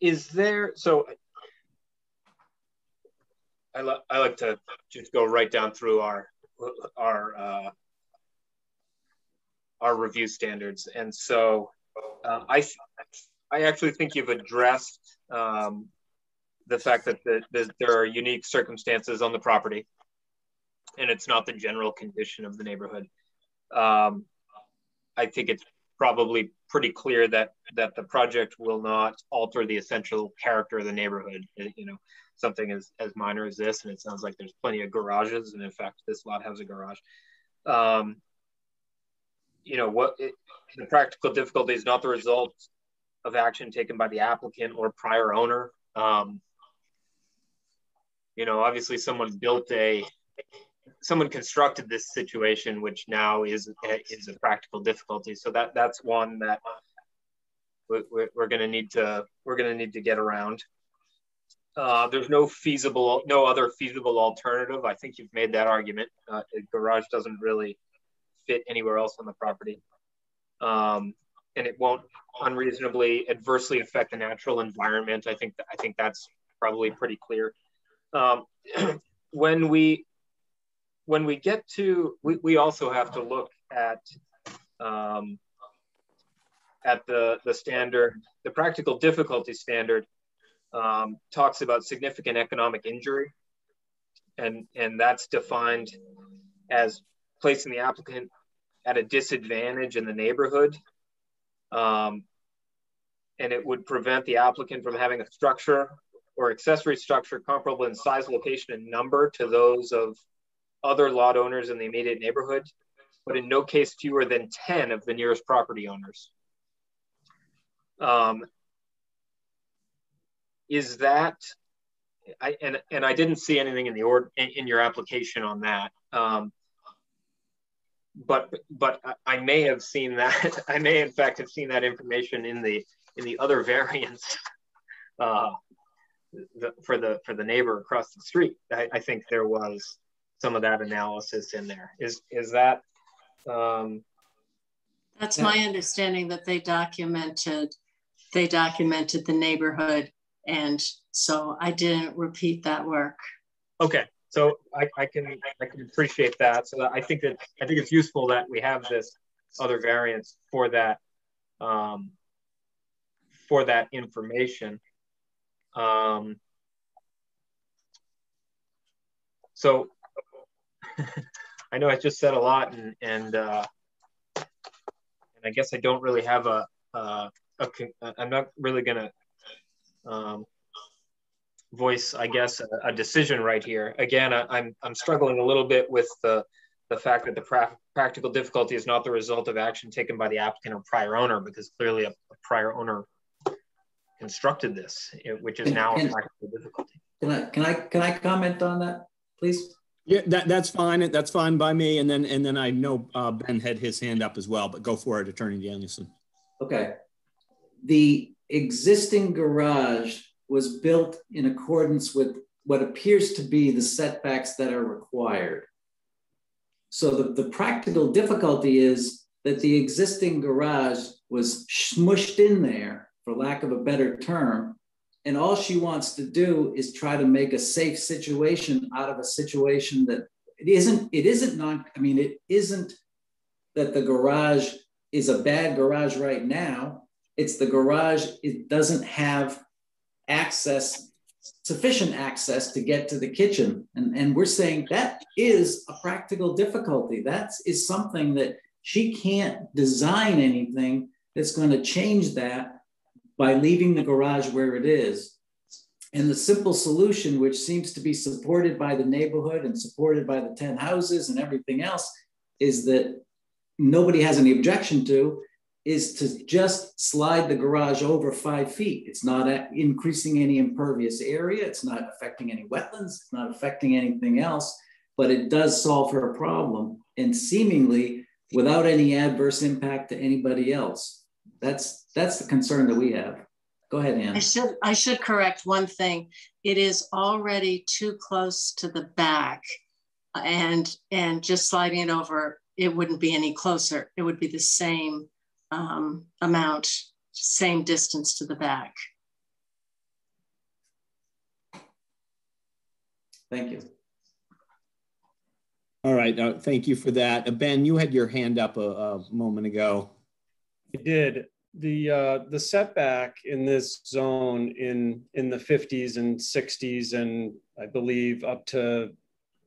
is there so? I, li- I like to just go right down through our our uh, our review standards, and so uh, I I actually think you've addressed um, the fact that the, the, there are unique circumstances on the property, and it's not the general condition of the neighborhood. Um, I think it's probably pretty clear that that the project will not alter the essential character of the neighborhood. You know, something as as minor as this, and it sounds like there's plenty of garages, and in fact, this lot has a garage. Um, you know what? It, the practical difficulty is not the result of action taken by the applicant or prior owner. Um, you know, obviously, someone built a someone constructed this situation, which now is is a practical difficulty. So that that's one that we're, going to need to we're going to need to get around. Uh, there's no feasible, no other feasible alternative. I think you've made that argument. Uh, the garage doesn't really fit anywhere else on the property, um, and it won't unreasonably adversely affect the natural environment. I think I think that's probably pretty clear. Um, when we when we get to, we, we also have to look at um, at the the standard, the practical difficulty standard um, talks about significant economic injury, and and that's defined as placing the applicant at a disadvantage in the neighborhood, um, and it would prevent the applicant from having a structure or accessory structure comparable in size, location, and number to those of other lot owners in the immediate neighborhood, but in no case fewer than 10 of the nearest property owners. Um, is that I and and I didn't see anything in the in, in, your application on that. Um, but but I may have seen that. I may in fact have seen that information in the in the other variants uh, the, for the for the neighbor across the street. I, I, think there was some of that analysis in there. Is is that? Um, That's my understanding that they documented they documented the neighborhood and so I didn't repeat that work. Okay, so I, I can I can appreciate that. So I think that I think it's useful that we have this other variance for that um, for that information. Um, so I know I just said a lot, and and uh, and I guess I don't really have a, a, a I'm not really gonna um, voice, I guess, a, a, decision right here. Again, I, am I'm, I'm struggling a little bit with the the fact that the pra practical difficulty is not the result of action taken by the applicant or prior owner, because clearly a, a prior owner constructed this, which is now a practical difficulty. Can I can I can I comment on that, please? Yeah, that, that's fine. That's fine by me. And then and then I know uh, Ben had his hand up as well, but go for it, Attorney Danielson. Okay. The existing garage was built in accordance with what appears to be the setbacks that are required. So the, the practical difficulty is that the existing garage was smushed in there, for lack of a better term, and all she wants to do is try to make a safe situation out of a situation that it isn't, it isn't non, I mean, it isn't that the garage is a bad garage right now. It's the garage, it doesn't have access, sufficient access to get to the kitchen. And, and we're saying that is a practical difficulty. That is something that she can't design anything that's going to change that by leaving the garage where it is. And the simple solution, which seems to be supported by the neighborhood and supported by the 10 houses and everything else, is that nobody has any objection to, is to just slide the garage over five feet. It's not increasing any impervious area. It's not affecting any wetlands. It's not affecting anything else, but it does solve her problem and seemingly without any adverse impact to anybody else. That's, that's the concern that we have. Go ahead, Ann. I should, I should correct one thing. It is already too close to the back and, and just sliding it over, it wouldn't be any closer. It would be the same um, amount, same distance to the back. Thank you. All right, uh, thank you for that. Uh, ben, you had your hand up a, a moment ago. I did. The uh, the setback in this zone in in the 50s and 60s and I believe up to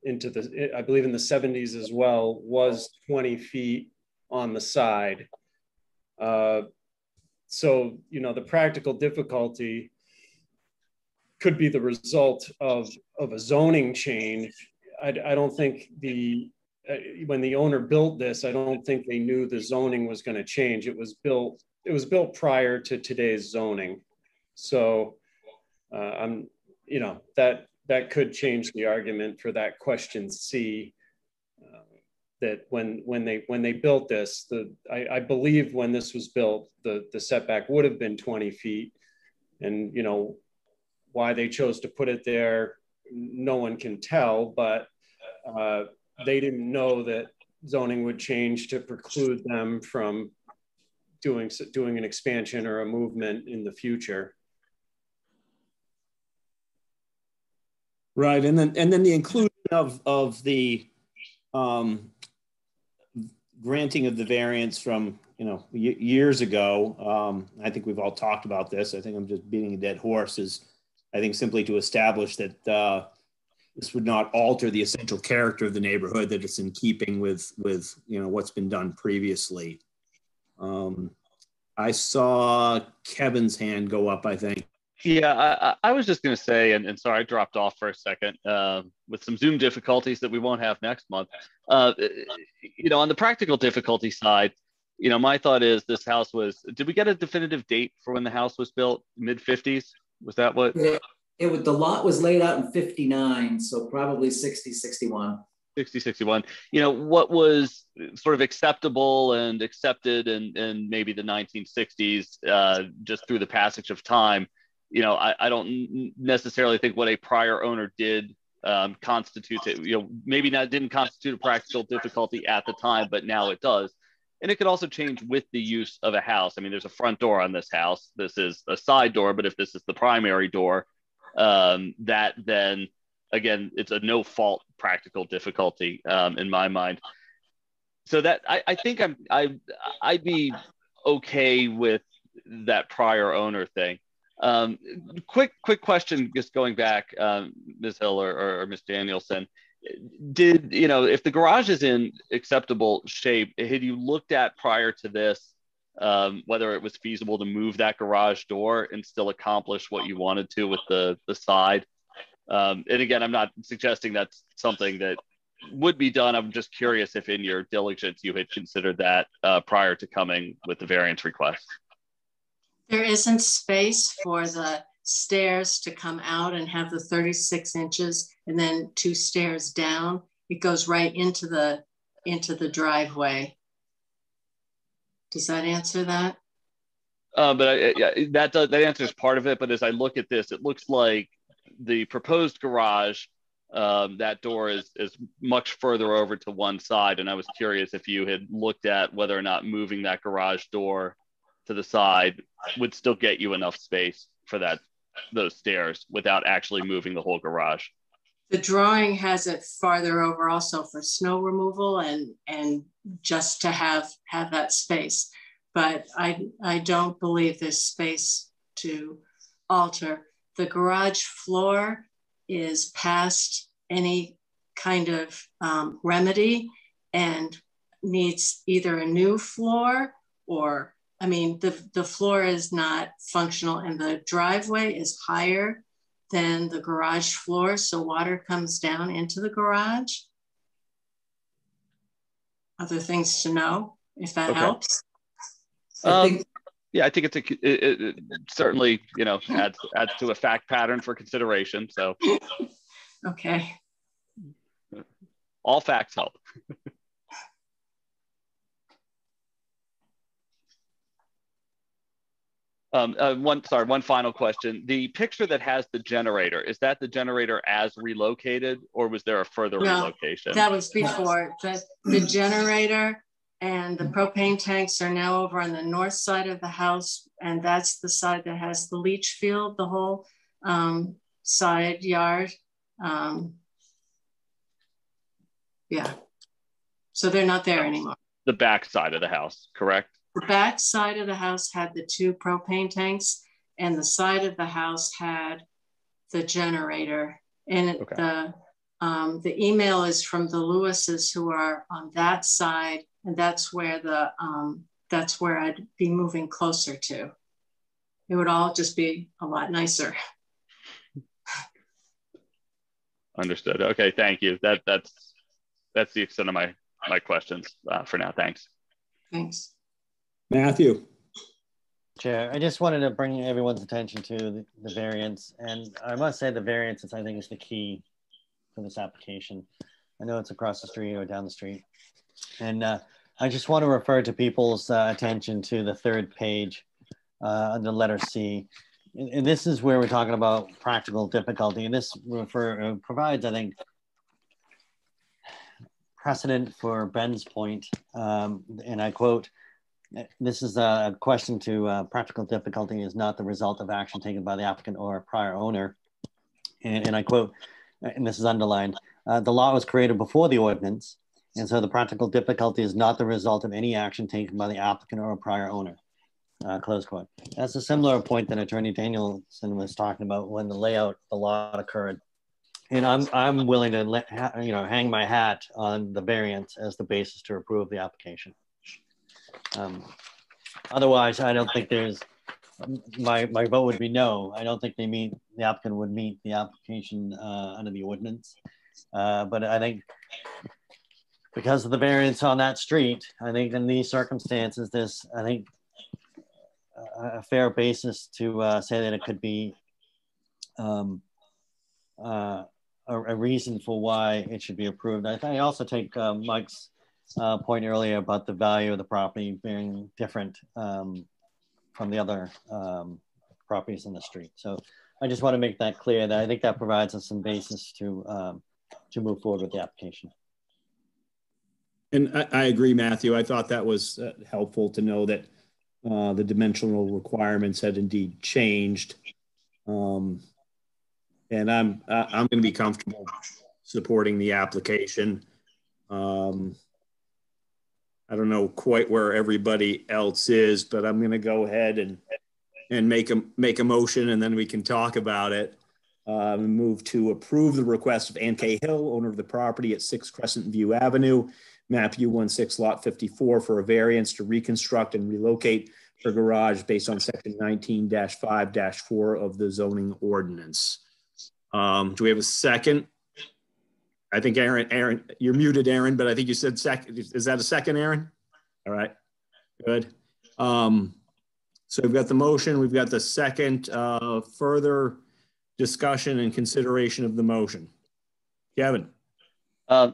into the I believe in the 70s as well was 20 feet on the side. Uh, so, you know, the practical difficulty could be the result of, of a zoning change. I, I don't think the, uh, when the owner built this, I don't think they knew the zoning was going to change. It was built, it was built prior to today's zoning. So uh, I'm, you know, that, that could change the argument for that question C. that when when they when they built this, the I, I believe when this was built, the the setback would have been 20 feet, and you know why they chose to put it there, no one can tell, but uh, they didn't know that zoning would change to preclude them from doing doing an expansion or a movement in the future. Right, and then and then the inclusion of of the um, granting of the variance from you know years ago. Um, I think we've all talked about this. I think I'm just beating a dead horse. Is I think simply to establish that uh, this would not alter the essential character of the neighborhood. That it's in keeping with with you know what's been done previously. Um, I saw Kevin's hand go up. I think. Yeah, I, I was just going to say, and, and sorry, I dropped off for a second uh, with some Zoom difficulties that we won't have next month. Uh, you know, on the practical difficulty side, you know, my thought is this house was. Did we get a definitive date for when the house was built? Mid fifties? Was that what? Yeah, it was. The lot was laid out in fifty nine, so probably 60, 61. 60, 61. You know, what was sort of acceptable and accepted in, in maybe the 1960s, uh, just through the passage of time you know, I, I don't necessarily think what a prior owner did um, constitutes it. You know, maybe that didn't constitute a practical difficulty at the time, but now it does. And it could also change with the use of a house. I mean, there's a front door on this house. This is a side door, but if this is the primary door, um, that then again, it's a no fault practical difficulty um, in my mind. So that I, I think I'm I I'd be okay with that prior owner thing. Um, quick, quick question, just going back, um, Ms. Hill or, or, or Ms. Danielson. Did you know if the garage is in acceptable shape? Had you looked at prior to this um, whether it was feasible to move that garage door and still accomplish what you wanted to with the the side? Um, and again, I'm not suggesting that's something that would be done. I'm just curious if in your diligence you had considered that uh, prior to coming with the variance request. There isn't space for the stairs to come out and have the 36 inches and then two stairs down. It goes right into the into the driveway. Does that answer that? Uh, but I, yeah, that does, that answers part of it. But as I look at this, it looks like the proposed garage, um, that door is is much further over to one side. And I was curious if you had looked at whether or not moving that garage door to the side would still get you enough space for that those stairs without actually moving the whole garage. The drawing has it farther over also for snow removal and and just to have have that space. But I I don't believe there's space to alter. The garage floor is past any kind of um, remedy and needs either a new floor or I mean, the, the floor is not functional and the driveway is higher than the garage floor. So water comes down into the garage. Other things to know, if that okay. helps. Um, yeah, I think it's a, it, it certainly, you know, adds, adds to a fact pattern for consideration. So, okay. All facts help. Um, uh, one, sorry, one final question. The picture that has the generator, is that the generator as relocated or was there a further no, relocation? That was before. The, the generator and the propane tanks are now over on the north side of the house. And that's the side that has the leach field, the whole um, side yard. Um, yeah. So they're not there anymore. The back side of the house, correct? The back side of the house had the two propane tanks, and the side of the house had the generator. And okay. the um, the email is from the Lewises who are on that side, and that's where the um, that's where I'd be moving closer to. It would all just be a lot nicer. Understood. Okay, thank you. That that's that's the extent of my my questions uh, for now. Thanks. Thanks. Matthew. Chair, I just wanted to bring everyone's attention to the, the variance. And I must say the variance is, I think, is the key for this application. I know it's across the street or down the street. And uh, I just want to refer to people's uh, attention to the third page uh, under letter C. And, this is where we're talking about practical difficulty. And this refer, uh, provides, I think, precedent for Ben's point. Um, and I quote, this is a question to uh, practical difficulty is not the result of action taken by the applicant or prior owner. And, and I quote, and this is underlined, uh, the law was created before the ordinance, and so the practical difficulty is not the result of any action taken by the applicant or a prior owner. Uh, close quote. That's a similar point that Attorney Danielson was talking about when the layout, the lot occurred. And I'm, I'm willing to let, you know, hang my hat on the variance as the basis to approve the application. Um, otherwise, I don't think there's, my, my vote would be no. I don't think they meet, the applicant would meet the application uh, under the ordinance. Uh, but I think because of the variance on that street, I think in these circumstances, this, I think a fair basis to uh, say that it could be um, uh, a, a, reason for why it should be approved. I, I also take uh, Mike's uh, point earlier about the value of the property being different um, from the other um, properties in the street. So I just want to make that clear that I think that provides us some basis to um, to move forward with the application. And I, I agree, Matthew. I thought that was uh, helpful to know that uh, the dimensional requirements had indeed changed. Um, and I'm I'm going to be comfortable supporting the application. Um, I don't know quite where everybody else is, but I'm going to go ahead and and make a make a motion, and then we can talk about it. Uh, move to approve the request of Ann K. Hill, owner of the property at 6 Crescent View Avenue, map U16 lot 54 for a variance to reconstruct and relocate her garage based on section 19-5-4 of the zoning ordinance. Um, do we have a second? I think Aaron, Aaron, you're muted, Aaron, but I think you said second. Is that a second, Aaron? All right, good. Um, so we've got the motion, we've got the second, uh, further discussion and consideration of the motion. Kevin. Uh,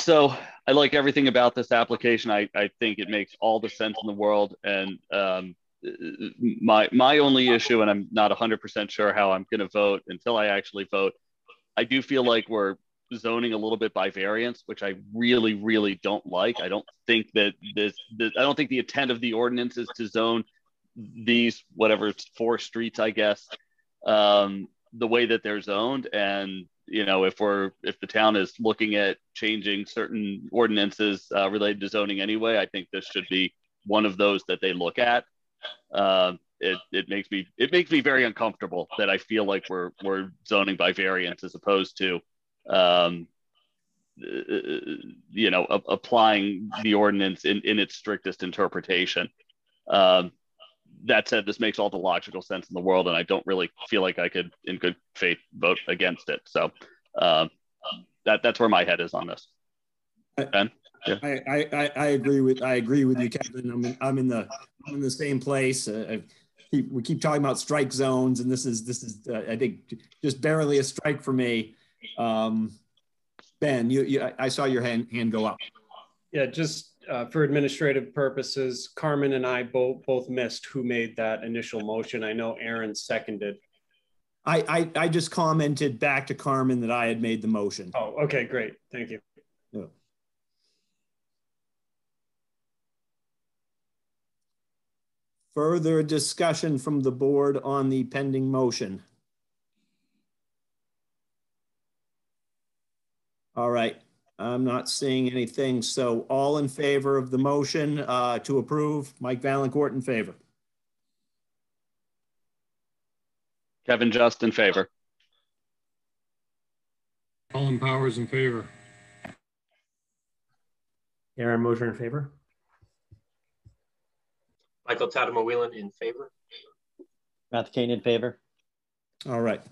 so I like everything about this application. I, I think it makes all the sense in the world. And um, my my only issue, and I'm not 100% sure how I'm going to vote until I actually vote. I do feel like we're zoning a little bit by variance, which I really, really don't like. I don't think that this, this I don't think the intent of the ordinance is to zone these whatever four streets, I guess, um, the way that they're zoned. And you know, if we're if the town is looking at changing certain ordinances uh, related to zoning anyway, I think this should be one of those that they look at. Uh, it, it makes me it makes me very uncomfortable that I feel like we're we're zoning by variance as opposed to um, you know a, applying the ordinance in, in its strictest interpretation. Um, that said, this makes all the logical sense in the world, and I don't really feel like I could, in good faith, vote against it. So um, that that's where my head is on this. Ben? Yeah. I, I, I agree with I agree with you, Kevin. I'm in, I'm in the I'm in the same place. Uh, keep, we keep talking about strike zones, and this is this is uh, I think just barely a strike for me. Um, ben, you, you I saw your hand hand go up. Yeah, just uh, for administrative purposes, Carmen and I both both missed who made that initial motion. I know Aaron seconded. I, I, I just commented back to Carmen that I had made the motion. Oh, okay, great. Thank you. Yeah. Further discussion from the board on the pending motion. All right. I'm not seeing anything. So all in favor of the motion uh, to approve, Mike Valancourt in favor. Kevin Just in favor. Colin Powers in favor. Aaron Mosher in favor. Michael Tadema Wielandt in favor. Matt Caton in favor. All right.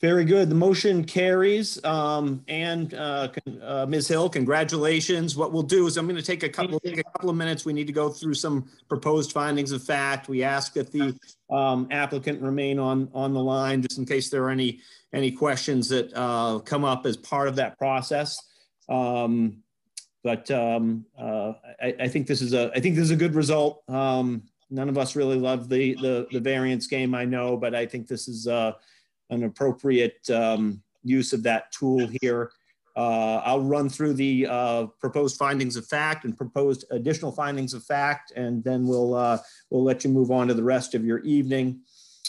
Very good. The motion carries. Um, and uh, uh, Ms. Hill, congratulations. What we'll do is I'm going to take a couple take a couple of minutes. We need to go through some proposed findings of fact. We ask that the um, applicant remain on on the line just in case there are any any questions that uh, come up as part of that process. Um, but um, uh, I, I, think this is a I think this is a good result. Um, none of us really love the, the, the variance game, I know, but I think this is uh, an appropriate um, use of that tool here. Uh, I'll run through the uh, proposed findings of fact and proposed additional findings of fact, and then we'll, uh, we'll let you move on to the rest of your evening.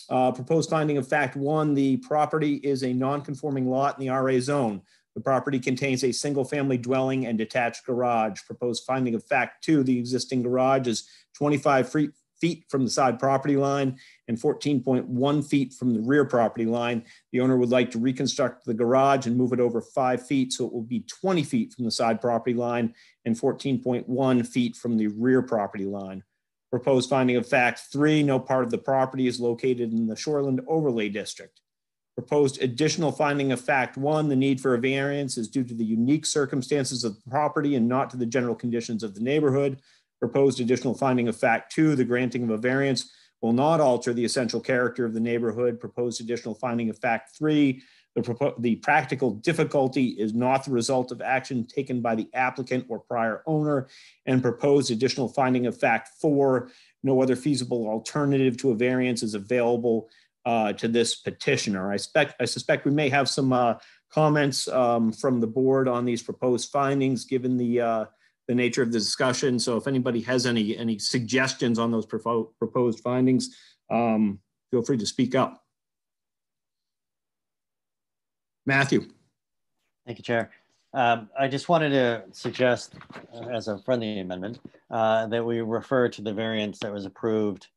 Uh, proposed finding of fact one, the property is a non-conforming lot in the RA zone. The property contains a single family dwelling and detached garage. Proposed finding of fact two, the existing garage is 25 feet, from the side property line and 14.1 feet from the rear property line. The owner would like to reconstruct the garage and move it over five feet so it will be 20 feet from the side property line and 14.1 feet from the rear property line. Proposed finding of fact three, no part of the property is located in the Shoreland Overlay District. Proposed additional finding of fact one, the need for a variance is due to the unique circumstances of the property and not to the general conditions of the neighborhood. Proposed additional finding of fact two, the granting of a variance will not alter the essential character of the neighborhood. Proposed additional finding of fact three, the, the practical difficulty is not the result of action taken by the applicant or prior owner. And proposed additional finding of fact four, no other feasible alternative to a variance is available uh, to this petitioner. I, spec, I suspect we may have some uh, comments um, from the board on these proposed findings given the uh, the nature of the discussion. So if anybody has any, any suggestions on those proposed findings, um, feel free to speak up. Matthew. Thank you, Chair. Um, I just wanted to suggest, uh, as a friendly amendment, uh, that we refer to the variance that was approved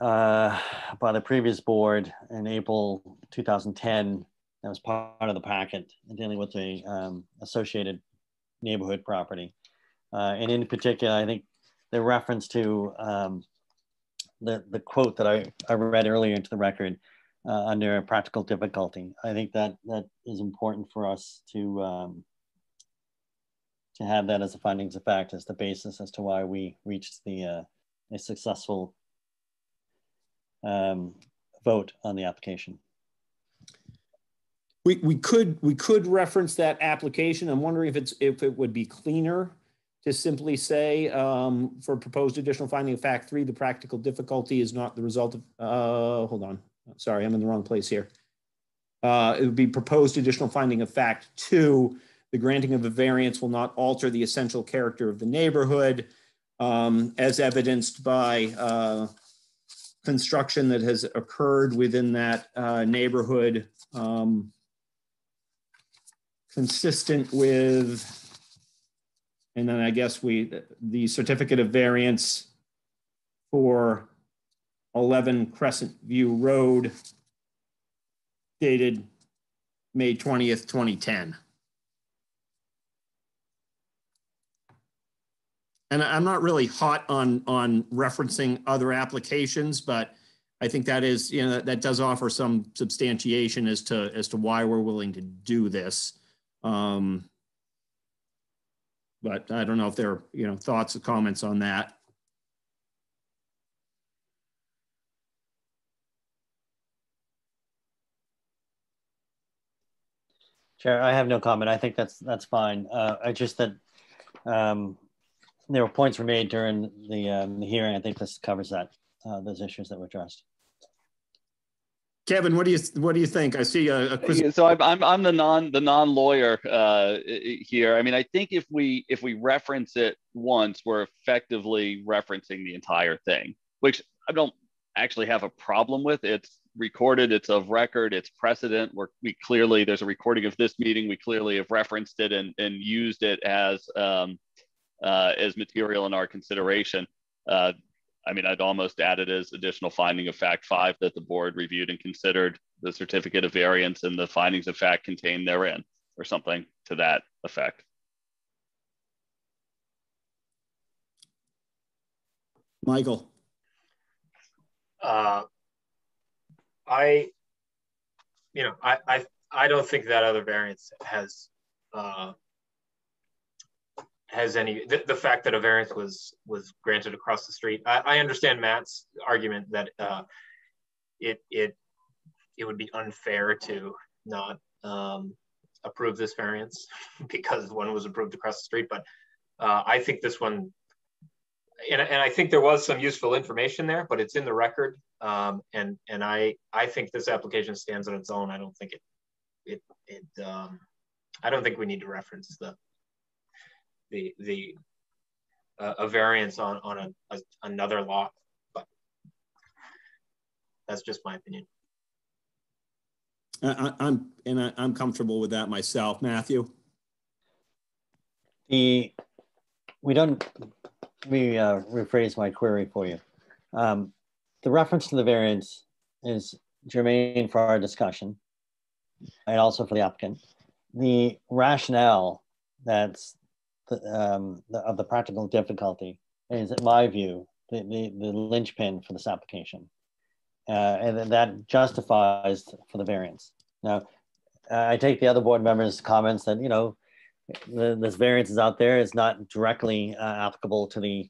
uh, by the previous board in April 2010. That was part of the packet dealing with the um, associated neighborhood property. Uh, and in particular, I think the reference to um, the, the quote that I, I read earlier into the record uh, under practical difficulty. I think that that is important for us to um, to have that as a findings of fact as the basis as to why we reached the uh, a successful um, vote on the application we, we could we could reference that application. I'm wondering if it's if it would be cleaner to simply say um, for proposed additional finding of fact three, the practical difficulty is not the result of. Uh, hold on, sorry, I'm in the wrong place here. Uh, it would be proposed additional finding of fact two. The granting of a variance will not alter the essential character of the neighborhood, um, as evidenced by uh, construction that has occurred within that uh, neighborhood. Um, consistent with, and then I guess we, the certificate of variance for 11 Crescent View Road dated May 20th, 2010. And I'm not really hot on, on referencing other applications, but I think that is, you know, that, that does offer some substantiation as to, as to why we're willing to do this. Um, but I don't know if there are, you know, thoughts or comments on that. Chair, I have no comment. I think that's that's fine. Uh, I just that um, there were points were made during the, um, the hearing. I think this covers that uh, those issues that were addressed. Kevin, what do you what do you think? I see a, a quiz. So I'm, I'm I'm the non the non lawyer uh, here. I mean, I think if we if we reference it once, we're effectively referencing the entire thing, which I don't actually have a problem with. It's recorded, it's of record, it's precedent. Where we clearly there's a recording of this meeting. We clearly have referenced it and and used it as um, uh, as material in our consideration. Uh, I mean, I'd almost add it as additional finding of fact five that the board reviewed and considered the certificate of variance and the findings of fact contained therein or something to that effect. Michael. Uh, I, you know, I, I, I don't think that other variance has uh, has any the, the, fact that a variance was was granted across the street. I, I understand Matt's argument that uh, it it it would be unfair to not um, approve this variance because one was approved across the street. But uh, I think this one, and, and I think there was some useful information there, but it's in the record. Um, and and I I think this application stands on its own. I don't think it it it um, I don't think we need to reference the the the uh, a variance on on a, a, another lot, but that's just my opinion. I, I'm and I, I'm comfortable with that myself, Matthew. The we don't. Let me uh, rephrase my query for you. Um, the reference to the variance is germane for our discussion, and also for the applicant. The rationale that's the, um, the, of the practical difficulty is, in my view, the, the, the linchpin for this application. Uh, and that justifies for the variance. Now, I take the other board members' comments that, you know, the, this variance is out there. It's not directly uh, applicable to the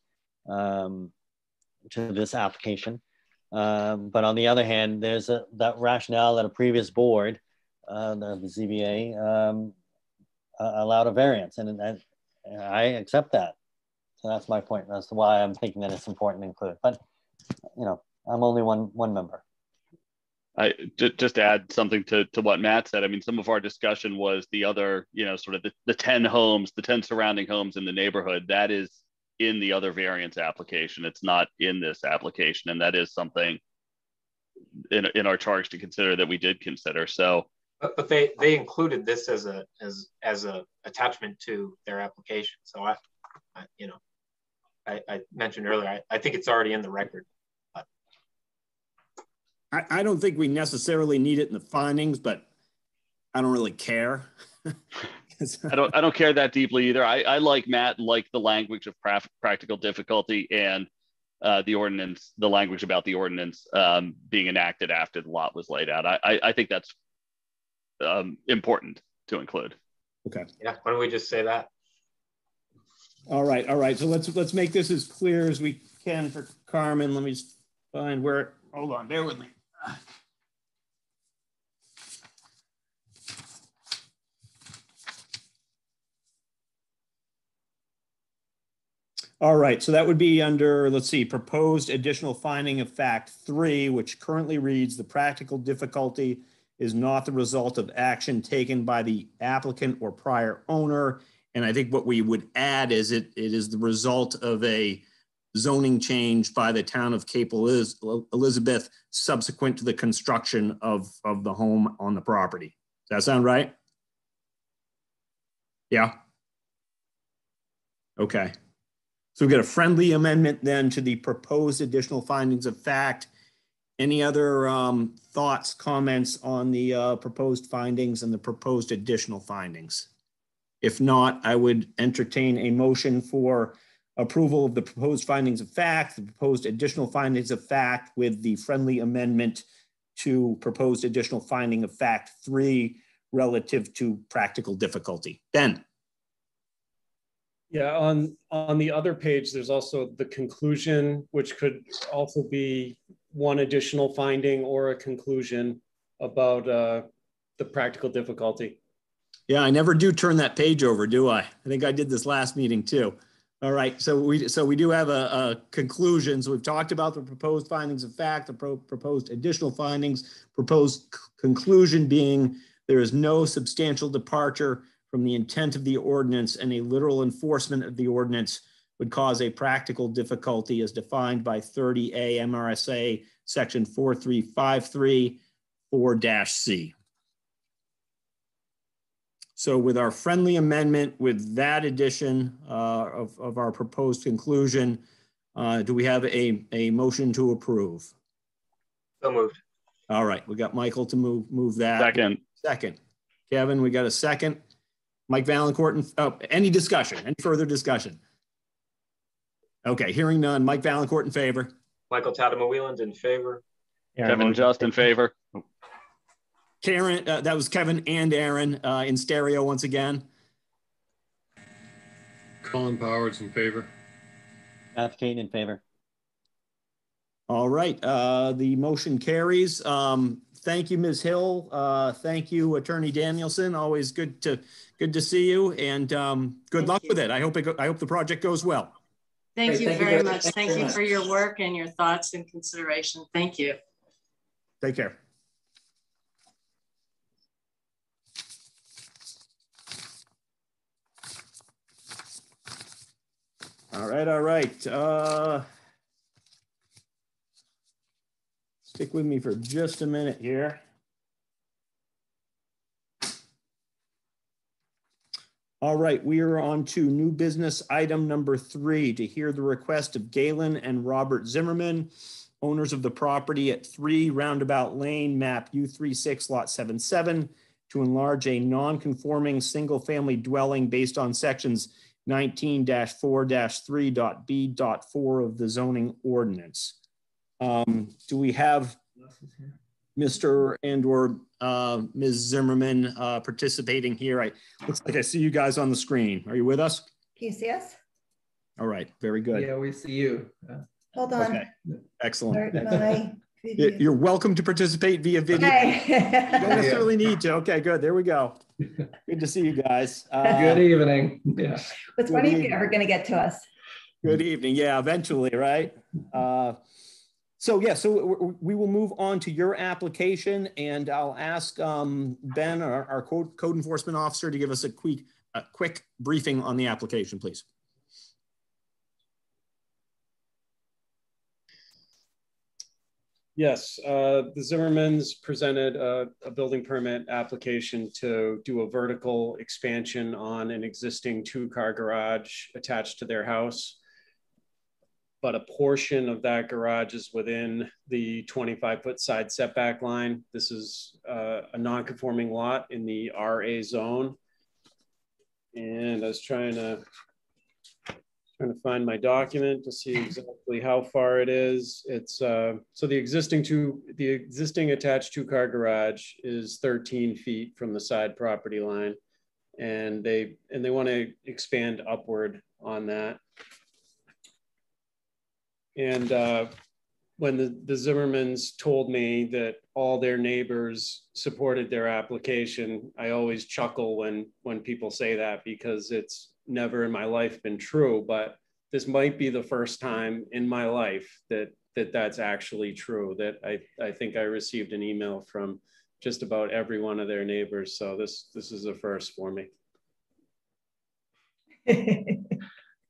um, to this application. Um, but on the other hand, there's a, that rationale that a previous board, uh, the, the ZBA, um, uh, allowed a variance, and, and I accept that. So that's my point. That's why I'm thinking that it's important to include. But you know, I'm only one one member. I just to add something to, to what Matt said. I mean, some of our discussion was the other, you know, sort of the, the 10 homes, the 10 surrounding homes in the neighborhood. That is in the other variance application. It's not in this application. And that is something in, in our charge to consider that we did consider. So but, but they they included this as a as as a attachment to their application. So I, I you know, I, I mentioned earlier, I, I think it's already in the record. I, I don't think we necessarily need it in the findings, but I don't really care. I don't I don't care that deeply either. I, I like Matt like the language of pra practical difficulty and uh, the ordinance, the language about the ordinance um, being enacted after the lot was laid out. I, I, I think that's um, important to include. Okay. Yeah. Why don't we just say that? All right. All right. So let's let's make this as clear as we can for Carmen. Let me just find where. Hold on. Bear with me. All right, so that would be under, let's see, proposed additional finding of fact three, which currently reads the practical difficulty is not the result of action taken by the applicant or prior owner. And I think what we would add is it, it is the result of a zoning change by the town of Cape Elizabeth subsequent to the construction of, of the home on the property. Does that sound right? Yeah. Okay. So we've got a friendly amendment then to the proposed additional findings of fact any other um, thoughts, comments on the uh, proposed findings and the proposed additional findings? If not, I would entertain a motion for approval of the proposed findings of fact, the proposed additional findings of fact with the friendly amendment to proposed additional finding of fact three relative to practical difficulty. Ben. Yeah, on on the other page, there's also the conclusion, which could also be one additional finding or a conclusion about uh, the practical difficulty. Yeah, I never do turn that page over, do I? I think I did this last meeting too. All right, so we so we do have a, a conclusion. So we've talked about the proposed findings of fact, the pro proposed additional findings, proposed conclusion being there is no substantial departure from the intent of the ordinance and a literal enforcement of the ordinance would cause a practical difficulty as defined by 30A MRSA section 4353 4-C. So with our friendly amendment, with that addition uh, of, of our proposed conclusion, uh, do we have a, a motion to approve? So moved. All right, we got Michael to move move that. Second. Second. Kevin, we got a second. Mike Valancourt, and, oh, any discussion, any further discussion? Okay, hearing none. Mike Valancourt in favor. Michael Tadema Wielandt in favor. Kevin Just in favor. Karen, uh, that was Kevin and Aaron uh, in stereo once again. Colin Powers in favor. Matt Caton in favor. All right, uh, the motion carries. Um, thank you, Ms. Hill. Uh, thank you, Attorney Danielson. Always good to good to see you, and um, good Thank luck you. with it. I hope it go, I hope the project goes well. Thank Great, you thank very very- much. thank you Thank you much. for your work and your thoughts and consideration. Thank you. Take care. All right, all right. Uh, stick with me for just a minute here. All right, we are on to new business item number three, to hear the request of Galen and Robert Zimmerman, owners of the property at three Roundabout Lane, map U 36 lot 77, to enlarge a non-conforming single-family dwelling based on sections nineteen four 3.b.4 of the zoning ordinance. Um, do we have Mr. and or uh, Ms. Zimmerman uh, participating here? I, looks like I see you guys on the screen. Are you with us? Can you see us? All right, very good. Yeah, we see you. Uh, Hold on. Okay, excellent. Start my Y- video. You're welcome to participate via video. You don't Okay. necessarily need to. Okay, good. There we go. Good to see you guys. Uh, Good evening. Yeah. What's when are you ever going to get to us? Good evening. Yeah, eventually, right? So yeah, so we will move on to your application and I'll ask um, Ben, our our code code enforcement officer, to give us a quick, a quick briefing on the application, please. Yes, uh, the Zimmermans presented a, a building permit application to do a vertical expansion on an existing two-car garage attached to their house. But a portion of that garage is within the 25-foot side setback line. This is uh, a non-conforming lot in the RA zone. And I was trying to trying to find my document to see exactly how far it is. It's uh, so the existing two, the existing attached two car garage is 13 feet from the side property line. And they, and they want to expand upward on that. And uh, when the, the Zimmermans told me that all their neighbors supported their application, I always chuckle when, when people say that because it's never in my life been true, but this might be the first time in my life that that that's actually true. That I, I think I received an email from just about every one of their neighbors. So this this is a first for me.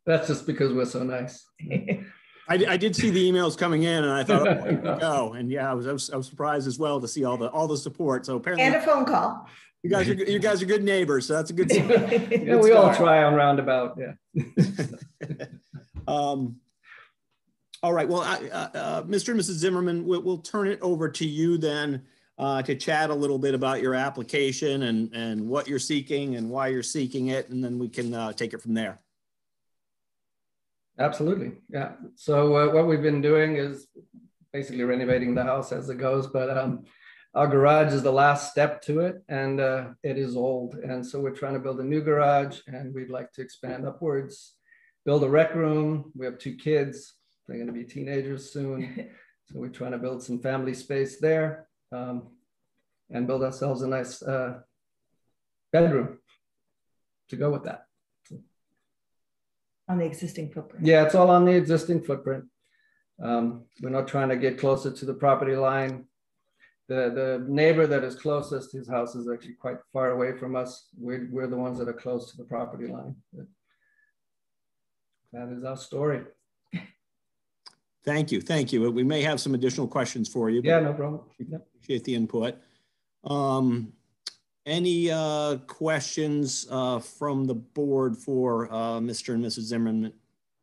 That's just because we're so nice. I, I did see the emails coming in and I thought, oh, here we go. And yeah, I was, I was, I was surprised as well to see all the, all the support. So apparently, And a apparently phone call. you guys are, good- you guys are good neighbors. So that's a good. sign. Yeah, we all try on roundabout. Yeah. Um, all right, well, I, uh, uh, Mr. and Mrs. Zimmerman, we'll, we'll turn it over to you then uh, to chat a little bit about your application and, and what you're seeking and why you're seeking it, and then we can uh, take it from there. Absolutely. Yeah. So uh, what we've been doing is basically renovating the house as it goes, but um, our garage is the last step to it and uh, it is old. And so we're trying to build a new garage and we'd like to expand upwards, build a rec room. We have two kids. They're going to be teenagers soon. So we're trying to build some family space there um, and build ourselves a nice uh, bedroom to go with that. On the existing footprint. Yeah, it's all on the existing footprint. Um, we're not trying to get closer to the property line. The, the neighbor that is closest, his house is actually quite far away from us. We're, we're the ones that are close to the property line. That is our story. Thank you, thank you. We may have some additional questions for you. Yeah, no problem. Appreciate the input. Um, any uh, questions uh, from the board for uh, Mr. and Mrs. Zimmerman,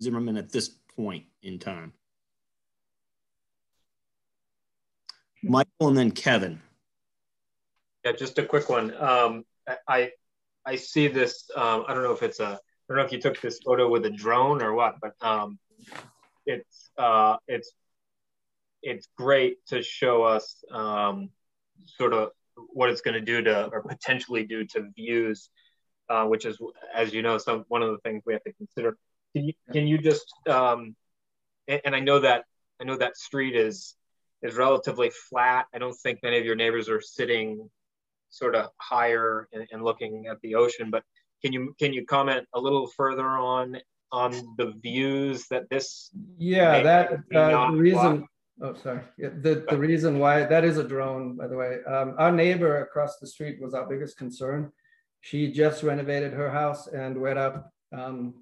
Zimmerman at this point in time? Michael and then Kevin. Yeah, just a quick one. Um, I I see this. Um, I don't know if it's a. I don't know if you took this photo with a drone or what, but um, it's uh, it's it's great to show us um, sort of what it's going to do to or potentially do to views, uh, which is, as you know, some one of the things we have to consider. Can you can you just um, and, and I know that I know that street is is relatively flat. I don't think many of your neighbors are sitting sort of higher and, and looking at the ocean. But can you can you comment a little further on on the views that this? Yeah, that uh, the reason. Oh, sorry. Yeah, the, the reason why that is a drone, by the way. Um, our neighbor across the street was our biggest concern. She just renovated her house and went up um,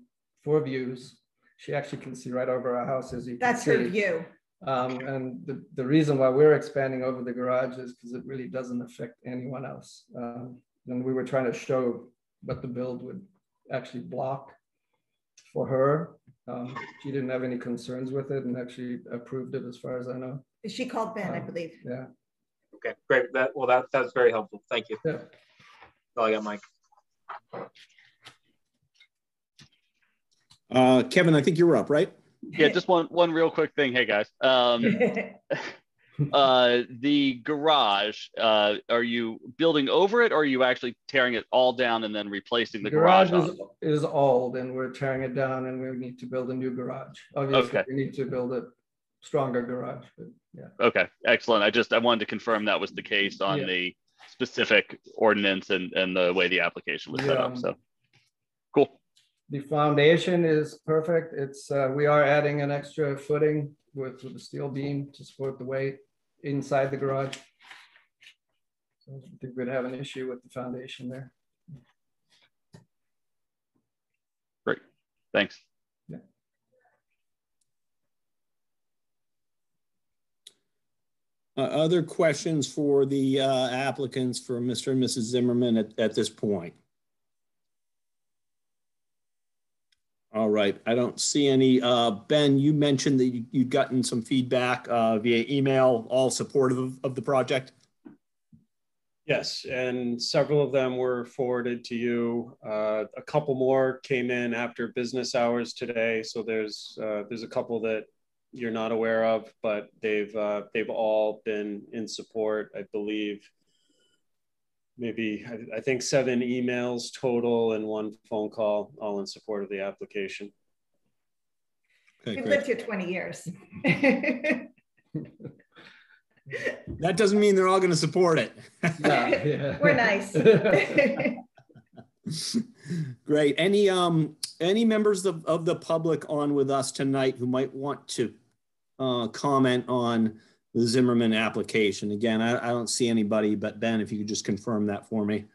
for views. She actually can see right over our house as you That's her view. Um, and the, the reason why we're expanding over the garage is because it really doesn't affect anyone else. Um, and we were trying to show what the build would actually block for her. Um, she didn't have any concerns with it and actually approved it as far as I know. She called Ben, I Um, believe. Yeah. Okay, great. That well, that that's very helpful. Thank you. Yeah. That's all I got, Mike. Uh, Kevin, I think you're up, right? Yeah, just one one real quick thing. Hey guys, um, uh, the garage. Uh, are you building over it, or are you actually tearing it all down and then replacing the garage? garage is, is old and we're tearing it down and we need to build a new garage. Obviously, Okay. we need to build a stronger garage, but yeah. Okay, excellent. I just I wanted to confirm that was the case on Yeah. the specific ordinance and and the way the application was set up. So cool. The foundation is perfect. It's, uh, we are adding an extra footing with, with a steel beam to support the weight inside the garage. So I don't think we'd have an issue with the foundation there. Great. Thanks. Uh, other questions for the uh, applicants for Mr. and Mrs. Zimmerman at, at this point? All right, I don't see any. Uh, Ben, you mentioned that you, you'd gotten some feedback uh, via email, all supportive of, of the project. Yes, and several of them were forwarded to you. Uh, a couple more came in after business hours today, so there's uh, there's a couple that you're not aware of, but they've uh, they've all been in support. I believe maybe I, I think seven emails total and one phone call, all in support of the application. Okay, We've lived here 20 years. That doesn't mean they're all going to support it. yeah. We're nice. Great. Any um any members of, of the public on with us tonight who might want to uh, comment on the Zimmerman application? Again, I, I don't see anybody, but Ben, if you could just confirm that for me.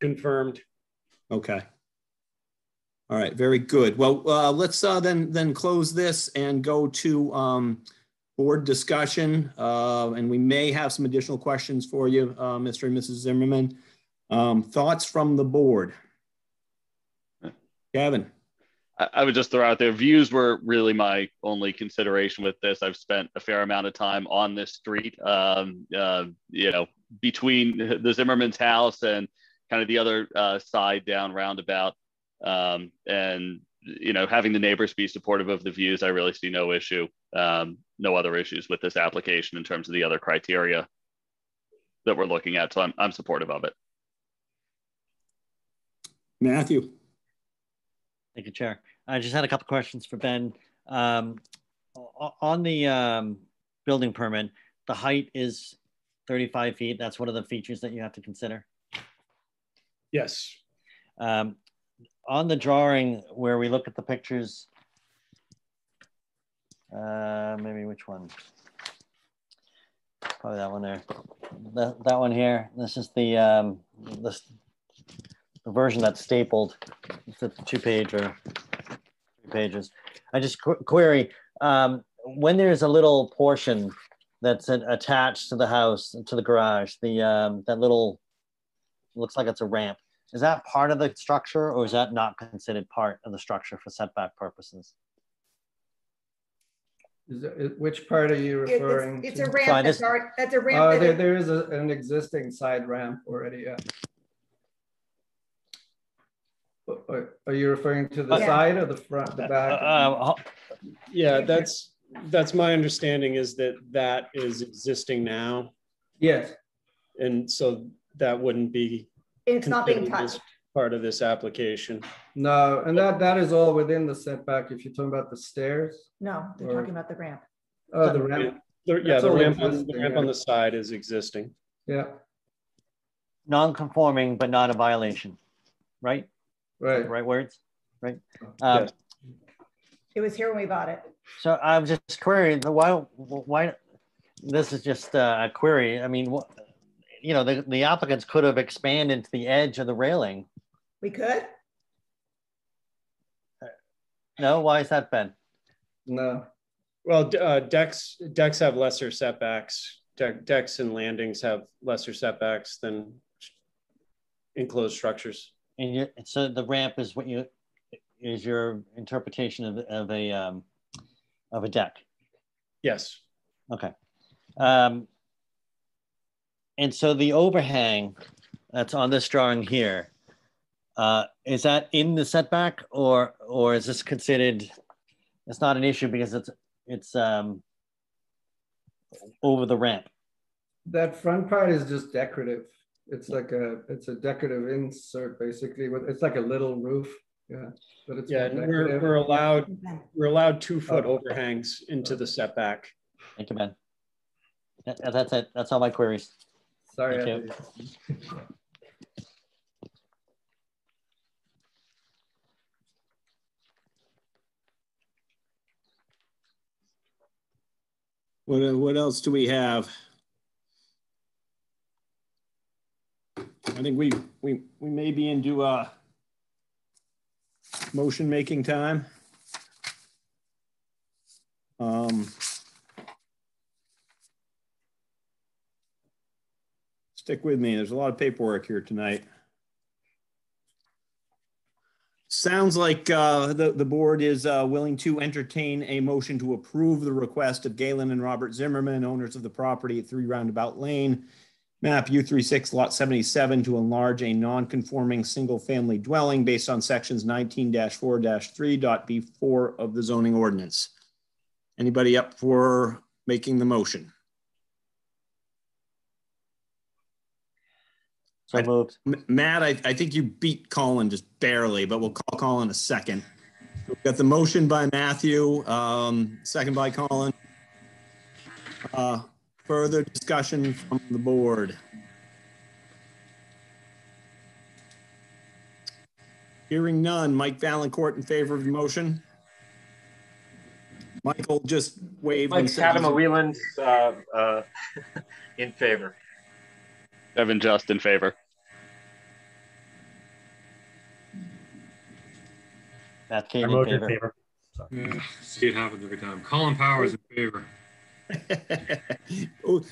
Confirmed. Okay. All right. Very good. Well, uh, let's uh, then then close this and go to um, board discussion. Uh, and we may have some additional questions for you, uh, Mr. and Mrs. Zimmerman. Um, thoughts from the board? Kevin. I, would just throw out there views were really my only consideration with this. I've spent a fair amount of time on this street, um, uh, you know, between the Zimmerman's house and kind of the other uh, side down roundabout. Um, and, you know, having the neighbors be supportive of the views, I really see no issue, um, no other issues with this application in terms of the other criteria that we're looking at. So I'm, I'm supportive of it. Matthew. Thank you, Chair. I just had a couple questions for Ben. Um, on the um, building permit, the height is 35 feet. That's one of the features that you have to consider. Yes. Um, on the drawing where we look at the pictures, uh, maybe which one? Probably that one there. That, that one here. This is the um, this the version that's stapled. It's a two page or three pages. I just qu- query um, when there's a little portion that's a- attached to the house to the garage. The um, that little looks like it's a ramp. Is that part of the structure, or is that not considered part of the structure for setback purposes? Is it, which part are you referring It's, to? it's a ramp So that's just- already, that's a Uh, ramp. there, there is a, an existing side ramp already, yeah. Are- Are you referring to the Yeah. side or the front, the uh, back? Uh, uh Yeah, that's that's my understanding is that that is existing now. Yes. And so that wouldn't be It's not being touched. part of this application. No, and that, that is all within the setback if you're talking about the stairs. No, they're Or- talking about the ramp. Oh, the ramp. The- Yeah, the ramp, on- the ramp on the side is existing. Yeah, Non-conforming, but not a violation, right? Right. Right words, right? Um, Yes. It was here when we bought it. So I'm just querying, why, why, this is just a query. I mean, what, you know, the, the applicants could have expanded to the edge of the railing. We could? No, why is that, Ben? No, Well, uh, decks, decks have lesser setbacks. Deck, decks and landings have lesser setbacks than enclosed structures. And you, so the ramp is what you, is your interpretation of, of a, um, of a deck? Yes. Okay. Um, and so the overhang that's on this drawing here, uh, is that in the setback or, or is this considered, it's not an issue because it's, it's, um, over the ramp? that front part is just decorative. It's like a, it's a decorative insert basically, with it's like a little roof. Yeah, but it's Yeah, and we're, we're allowed, we're allowed two foot Oh. overhangs into the setback. Thank you, Ben. That- That's it. That's all my queries. Sorry. Thank you. What, uh, what else do we have? I think we, we, we may be into uh motion making time. Um, stick with me. There's a lot of paperwork here tonight. Sounds like uh, the, the board is uh, willing to entertain a motion to approve the request of Galen and Robert Zimmerman, owners of the property at Three Roundabout Lane, map U36 lot 77, to enlarge a non-conforming single-family dwelling based on sections 19-4-3.b4 of the zoning ordinance. Anybody up for making the motion? So moved. M- Matt, I, I think you beat Colin just barely, but we'll call Colin a second. We've got the motion by Matthew, um, second by Colin. Uh, further discussion from the board. Hearing none. Mike Valencourt in favor of the motion. Michael just waved. Mike said he's- uh, uh, in favor. Kevin Just in favor. Matt I Caton in vote in favor. favor. See it happens every time. Colin Powers in favor. Oh,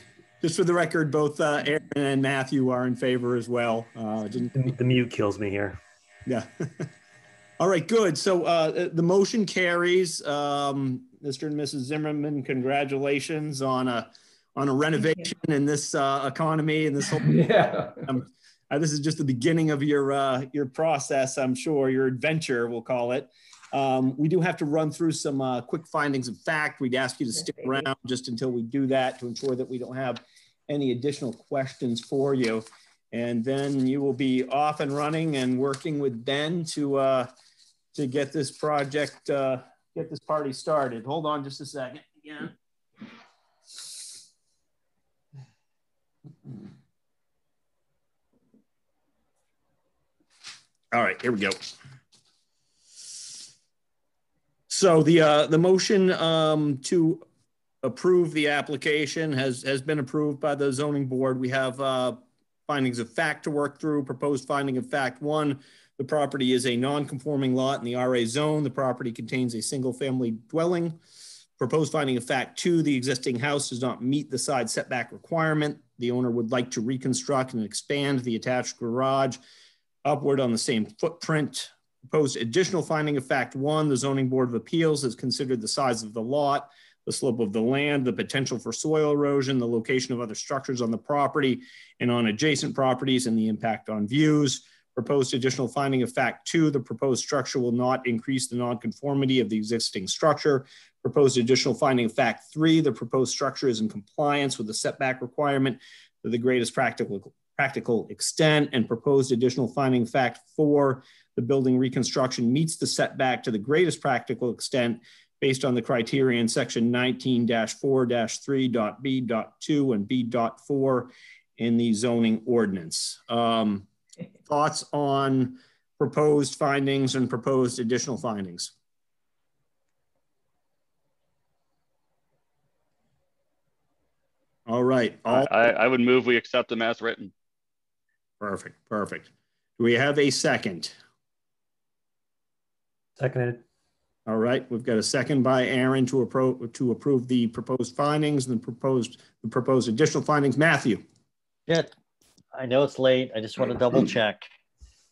Just for the record, both uh, Aaron and Matthew are in favor as well. Uh, didn't The, the mute kills me here. Yeah. All right, good. So uh, the motion carries. Um, Mr. and Mrs. Zimmerman, congratulations on a on a renovation in this uh, economy and this whole. Yeah. Um, uh, this is just the beginning of your uh, your process, I'm sure, your adventure, we'll call it. Um, we do have to run through some uh, quick findings of fact. We'd ask you to stick around just until we do that to ensure that we don't have any additional questions for you. And then you will be off and running and working with Ben to uh, to get this project, uh, get this party started. Hold on just a second. Yeah. All right, here we go. So the uh, the motion um, to approve the application has has been approved by the zoning board. We have uh, findings of fact to work through. Proposed finding of fact one: the property is a non-conforming lot in the RA zone. The property contains a single-family dwelling. Proposed finding of fact two: the existing house does not meet the side setback requirement. The owner would like to reconstruct and expand the attached garage upward on the same footprint. Proposed additional finding of fact one, the zoning board of appeals has considered the size of the lot, the slope of the land, the potential for soil erosion, the location of other structures on the property and on adjacent properties and the impact on views. Proposed additional finding of fact two, the proposed structure will not increase the nonconformity of the existing structure. Proposed additional finding of fact three, the proposed structure is in compliance with the setback requirement to the greatest practical practical extent and proposed additional finding of fact four, the building reconstruction meets the setback to the greatest practical extent based on the criteria in section 19-4-3.b.2 and b.4 in the zoning ordinance. Um, thoughts on proposed findings and proposed additional findings? All right. All I, I would move we accept them as written. Perfect, perfect. Do we have a second? Seconded. All right, we've got a second by Aaron to appro, to approve the proposed findings and the proposed, the proposed additional findings. Matthew? Yeah, I know it's late. I just want to double check.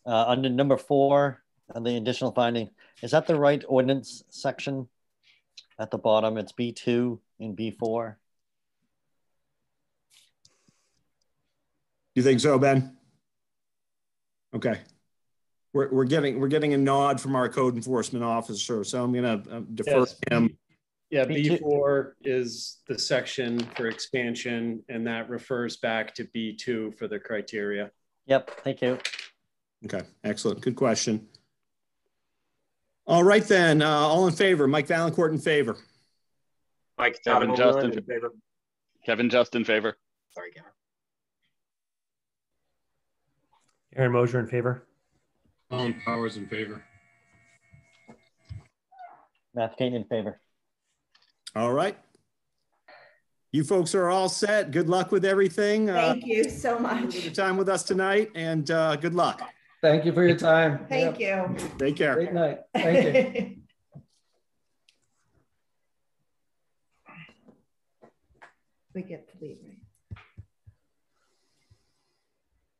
Uh, under number four, and the additional finding, is that the right ordinance section? At the bottom, it's B2 and B4. You think so, Ben? Okay. We're, we're getting we're getting a nod from our code enforcement officer, so I'm going to defer Yes. to him. Yeah, Me. B4 is the section for expansion, and that refers back to B2 for the criteria. Yep, thank you. Okay, excellent. Good question. All right then, uh, all in favor? Mike Valancourt in favor. Mike Kevin Tatamone Justin. in favor. Kevin, just in favor. Sorry, Kevin. Aaron Mosier in favor. Colin Powers in favor. Matt Caton in favor. All right. You folks are all set. Good luck with everything. Uh, Thank you so much. your time with us tonight and uh, good luck. Thank you for your time. Thank Yep. you. Take care. Great night. Thank you. We get to leave, right?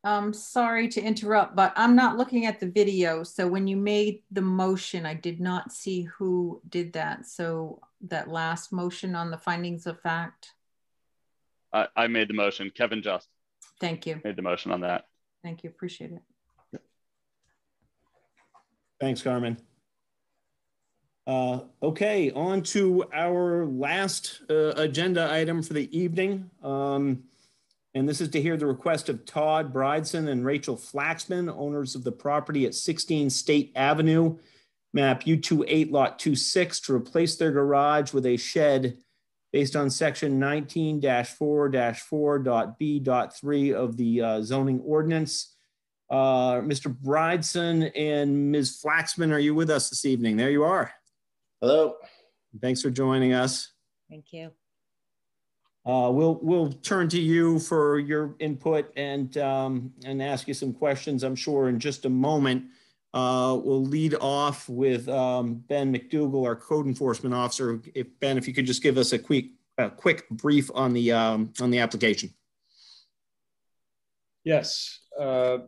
Um, sorry to interrupt, but I'm not looking at the video. So when you made the motion, I did not see who did that. So that last motion on the findings of fact. I, I made the motion. Kevin Just Thank you. made the motion on that. Thank you. Appreciate it. Thanks, Carmen. Uh, okay, on to our last uh, agenda item for the evening. Um, and this is to hear the request of Todd Brideson and Rachel Flaxman, owners of the property at 16 State Avenue, map U28 lot 26, to replace their garage with a shed based on section 19-4-4.b.3 of the uh, zoning ordinance. Uh, Mr. Brideson and Ms. Flaxman, are you with us this evening? There you are. Hello. Thanks for joining us. Thank you. Uh, we'll we'll turn to you for your input and um, and ask you some questions. I'm sure in just a moment. Uh, we'll lead off with um, Ben McDougall, our code enforcement officer. If Ben, if you could just give us a quick a quick brief on the um, on the application. Yes. Uh,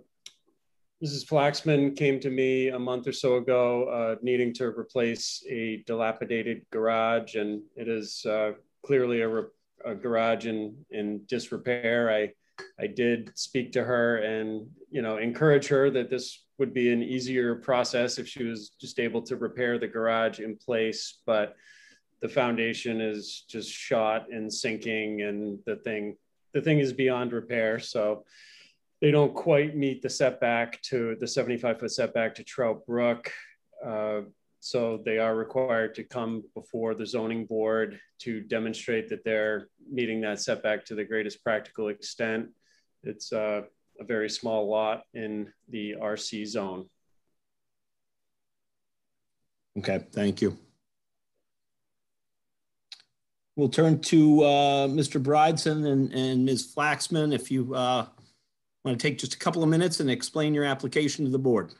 Mrs. Flaxman came to me a month or so ago uh, needing to replace a dilapidated garage, and it is uh, clearly a, a garage in, in disrepair. I, I did speak to her and you know encourage her that this would be an easier process if she was just able to repair the garage in place, but the foundation is just shot and sinking, and the thing the thing is beyond repair. So they don't quite meet the setback to the 75 foot setback to Trout Brook. Uh, so they are required to come before the zoning board to demonstrate that they're meeting that setback to the greatest practical extent. It's uh, a very small lot in the RC zone. Okay, thank you. We'll turn to uh, Mr. Brideson and, and Ms. Flaxman. If you uh, want to take just a couple of minutes and explain your application to the board.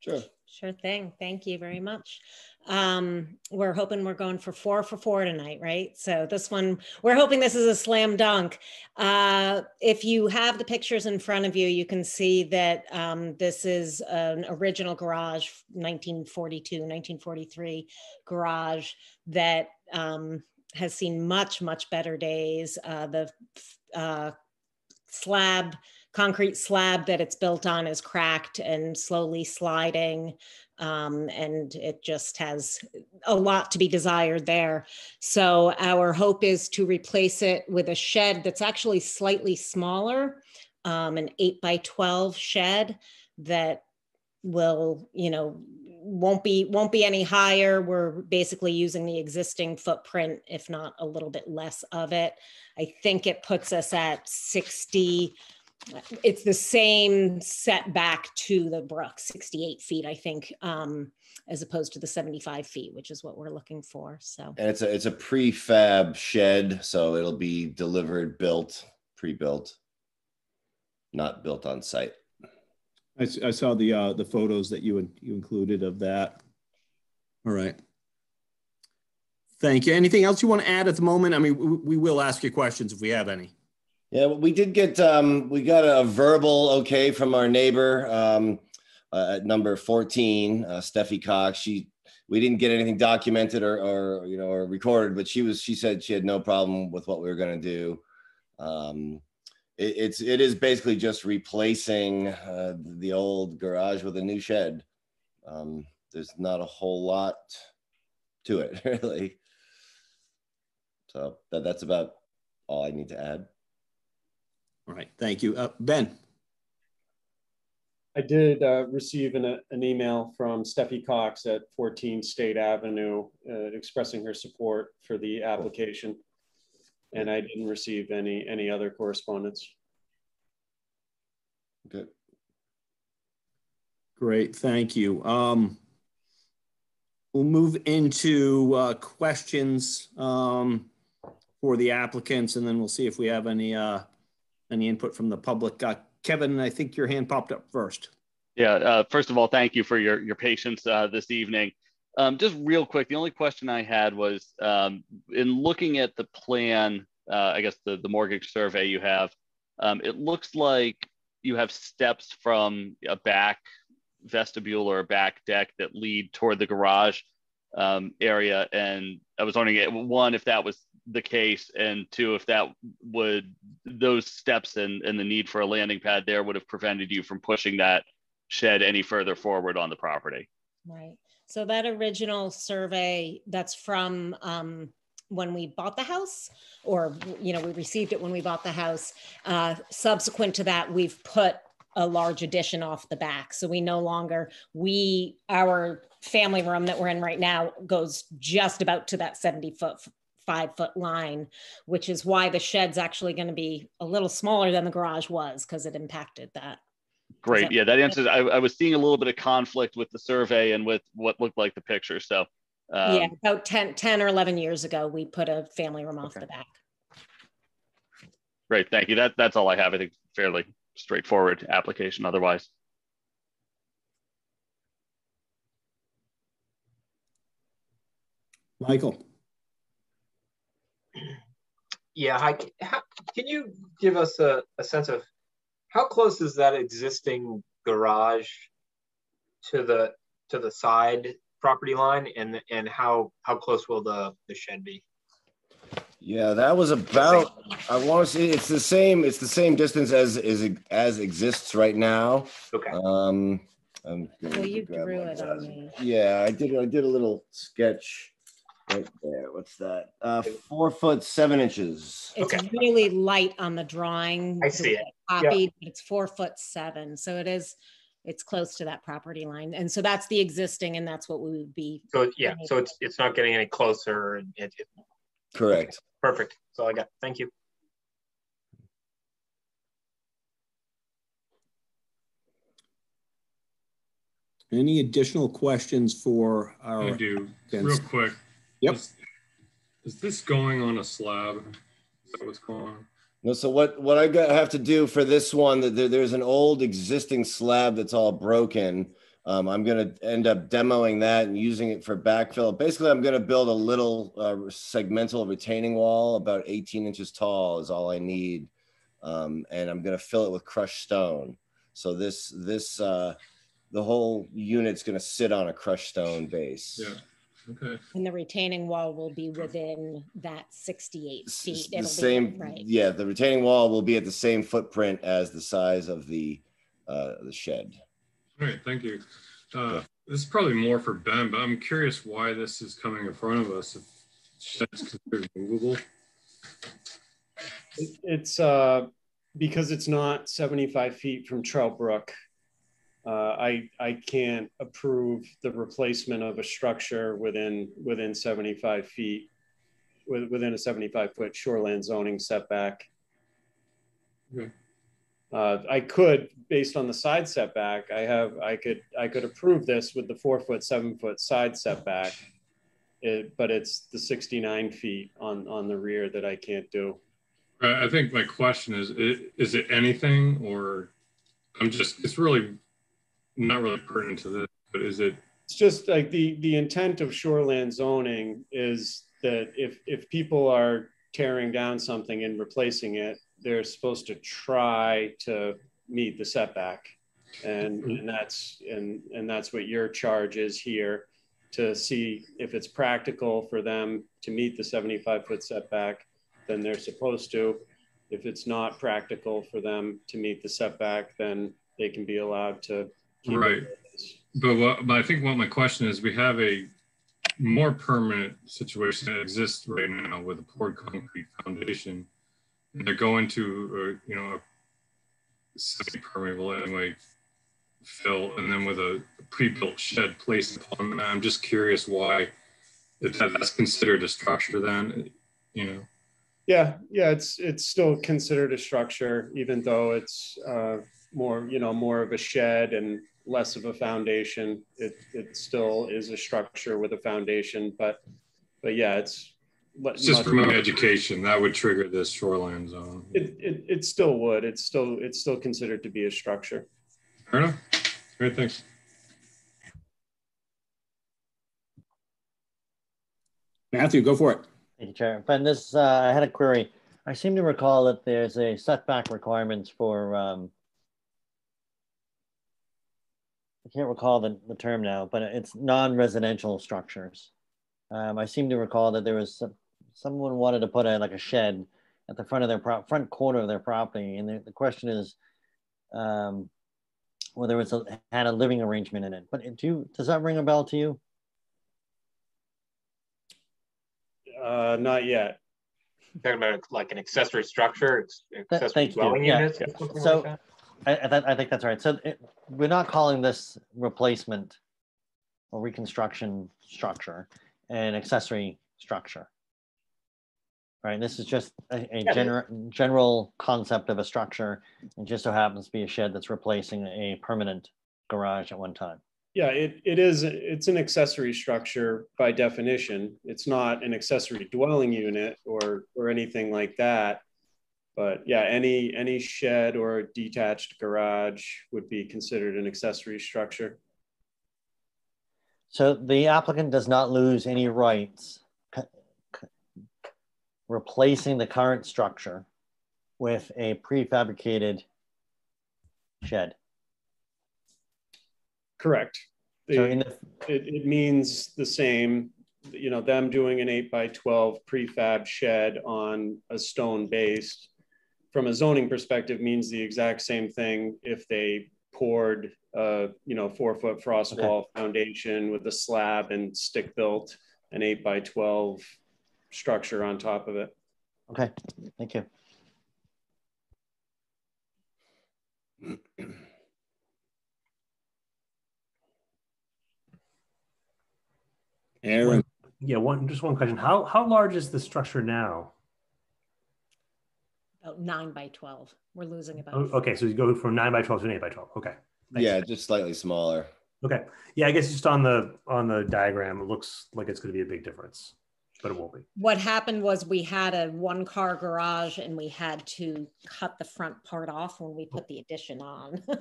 Sure. Sure thing. Thank you very much. Um, we're hoping we're going for four for four tonight, right? So this one, we're hoping this is a slam dunk. Uh, if you have the pictures in front of you, you can see that um, this is an original garage, 1942, 1943 garage that um, has seen much, much better days. Uh, the uh, slab concrete slab that it's built on is cracked and slowly sliding. Um, and it just has a lot to be desired there. So our hope is to replace it with a shed that's actually slightly smaller, um, an eight by 12 shed that will, you know, won't be won't be any higher. We're basically using the existing footprint, if not a little bit less of it. I think it puts us at 60. It's the same setback to the brook, 68 feet, I think, um, as opposed to the 75 feet, which is what we're looking for. So And it's a it's a prefab shed, so it'll be delivered, built, pre-built, not built on site. I saw the, uh, the photos that you, in- you included of that. All right. Thank you. Anything else you want to add at the moment? I mean, we, we will ask you questions if we have any. Yeah, we did get um, we got a verbal okay from our neighbor um, uh, at number fourteen, uh, Steffi Cox. She we didn't get anything documented or, or you know or recorded, but she was she said she had no problem with what we were going to do. Um, it, it's it is basically just replacing uh, the old garage with a new shed. Um, there's not a whole lot to it really. So that, that's about all I need to add. All right, thank you. Uh, Ben? I did uh, receive an, an email from Steffi Cox at 14 State Avenue uh, expressing her support for the application. And I didn't receive any, any other correspondence. Okay. Great, thank you. Um, we'll move into uh, questions um, for the applicants, and then we'll see if we have any uh, any input from the public. Uh, Kevin, I think your hand popped up first. Yeah. Uh, first of all, thank you for your your patience uh, this evening. Um, just real quick, the only question I had was um, in looking at the plan. Uh, I guess the the mortgage survey you have. Um, it looks like you have steps from a back vestibule or a back deck that lead toward the garage um, area. And I was wondering, one, if that was the case, and two, if that would those steps and, and the need for a landing pad there would have prevented you from pushing that shed any further forward on the property. Right. So that original survey that's from um, when we bought the house, or you know, we received it when we bought the house. Uh, subsequent to that, we've put a large addition off the back, so we no longer we our family room that we're in right now goes just about to that seventy foot five foot line, which is why the shed's actually going to be a little smaller than the garage was because it impacted that. Great. that- Yeah, that answers. I, I was seeing a little bit of conflict with the survey and with what looked like the picture. So, um, yeah, about 10, 10 or 11 years ago, we put a family room off the back. great. Thank you. That that's all I have. I think fairly straightforward application. Otherwise, Michael? Yeah, hi. How, can you give us a, a sense of how close is that existing garage to the to the side property line, and and how how close will the the shed be? Yeah, that was about. I want to see. it's the same. It's the same distance as is as exists right now. Okay. Um, I'm gonna Well, you grab drew it on me. Yeah, I did. I did a little sketch right there. What's that? Uh, four foot seven inches. It's really light on the drawing. I see it. it's Yeah. Copied, but it's four foot seven, so it is, it's close to that property line. And so that's the existing and that's what we would be. So yeah, so it's it's not getting any closer. It, it, Correct. perfect. That's all I got. Thank you. Any additional questions for our? I do. applicants? Real quick. Yep. Is, is this going on a slab? Is that what's going on? No, so what what I got have to do for this one? That there, there's an old existing slab that's all broken. Um, I'm gonna end up demoing that and using it for backfill. Basically, I'm gonna build a little uh, segmental retaining wall about 18 inches tall is all I need, um, and I'm gonna fill it with crushed stone. So this this uh, the whole unit's gonna sit on a crushed stone base. Yeah. Okay. And the retaining wall will be within that sixty-eight feet. the It'll be- same Right. yeah the retaining wall will be at the same footprint as the size of the uh the shed All right. Thank you. Uh, this is probably more for Ben, but I'm curious why this is coming in front of us. If shed's considered movable. It's uh, because it's not 75 feet from Trout Brook. Uh, I, I can't approve the replacement of a structure within, within 75 feet, with- within a 75 foot shoreland zoning setback. Okay. Uh, I could, based on the side setback, I have, I could, I could approve this with the four foot, seven foot side setback. It, but it's the 69 feet on, on the rear that I can't do. I I think my question is, i- is it anything or I'm just, it's really not really pertinent to this, but is it, It's just like the, the intent of shoreland zoning is that if, if people are tearing down something and replacing it, they're supposed to try to meet the setback. And, mm-hmm. and that's, and, and that's what your charge is here, to see if it's practical for them to meet the 75 foot setback, then they're supposed to. If it's not practical for them to meet the setback, then they can be allowed to. Right? But what, but I think what my question is, we have a more permanent situation that exists right now with a poured concrete foundation. And they're going to, uh, you know, a semi-permeable anyway, fill, and then with a pre-built shed placed upon that. I'm just curious why if that's considered a structure then, you know? Yeah, yeah, it's it's still considered a structure, even though it's uh, more, you know, more of a shed and less of a foundation. It it still is a structure with a foundation, but but yeah, it's. It's just for my education, that would trigger this shoreline zone. It, it it still would. It's still it's still considered to be a structure. Fair enough. Great, thanks. Matthew, go for it. Thank you, Chair. Ben, this, uh, I had a query. I seem to recall that there's a setback requirements for, um, I can't recall the, the term now, but it's non-residential structures. Um, I seem to recall that there was some, someone wanted to put a, like a shed at the front of their pro- front corner of their property. And the, the question is, um, whether it's a, had a living arrangement in it, but do you, does that ring a bell to you? Uh, not yet. Talking about like an accessory structure, ex- Th- accessory Thank you. dwelling Yeah. units, or something So like that? I, I, th- I think that's right. So it, we're not calling this replacement or reconstruction structure an accessory structure. Right. This is just a, a Yeah. general general concept of a structure. It just so happens to be a shed that's replacing a permanent garage at one time. Yeah, it, it is, it's an accessory structure by definition. It's not an accessory dwelling unit or, or anything like that. But yeah, any, any shed or detached garage would be considered an accessory structure. So the applicant does not lose any rights replacing the current structure with a prefabricated shed. Correct. So in the, it, it means the same, you know, them doing an eight by 12 prefab shed on a stone base from a zoning perspective means the exact same thing if they poured, uh, you know, four foot frost wall foundation with a slab and stick built an eight by 12 structure on top of it. okay, thank you. Aaron. Yeah, one just one question. How how large is the structure now? About nine by 12. We're losing about. Oh, okay, so you go from nine by twelve to an eight by twelve. Okay. Yeah, just slightly smaller. Okay. Yeah, I guess just on the on the diagram, it looks like it's going to be a big difference, but it won't be. What happened was we had a one car garage and we had to cut the front part off when we put the addition on.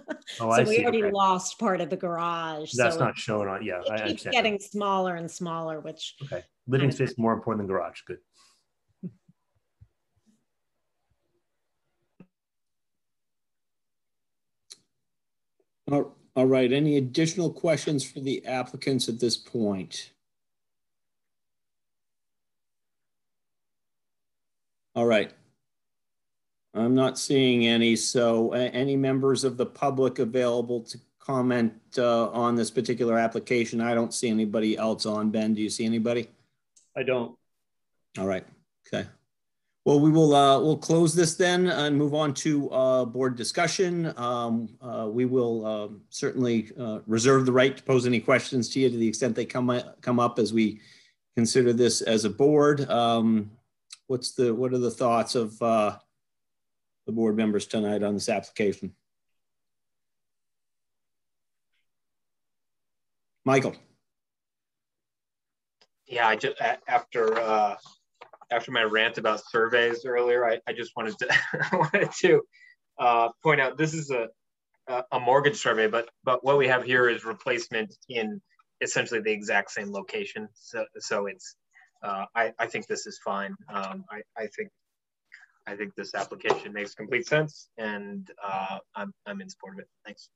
Oh, so I we see. already Okay. lost part of the garage. That's so not shown on. Yeah, I It keeps understand. getting smaller and smaller, which Okay. Living space more important than garage. Good. All all right, any additional questions for the applicants at this point? All right. I'm not seeing any, so uh, any members of the public available to comment uh, on this particular application? I don't see anybody else on. Ben, do you see anybody? I don't. All right, okay. Well, we will, uh, we'll close this then and move on to, uh, board discussion. Um, uh, we will, um, certainly, uh, reserve the right to pose any questions to you to the extent they come, come up as we consider this as a board. Um, what's the, what are the thoughts of, uh, the board members tonight on this application? Michael. Yeah, I just after uh, after my rant about surveys earlier, I, I just wanted to wanted to uh, point out this is a a mortgage survey, but but what we have here is replacement in essentially the exact same location. So so it's uh, I I think this is fine. Um, I I think I think this application makes complete sense, and uh, I'm I'm in support of it. Thanks.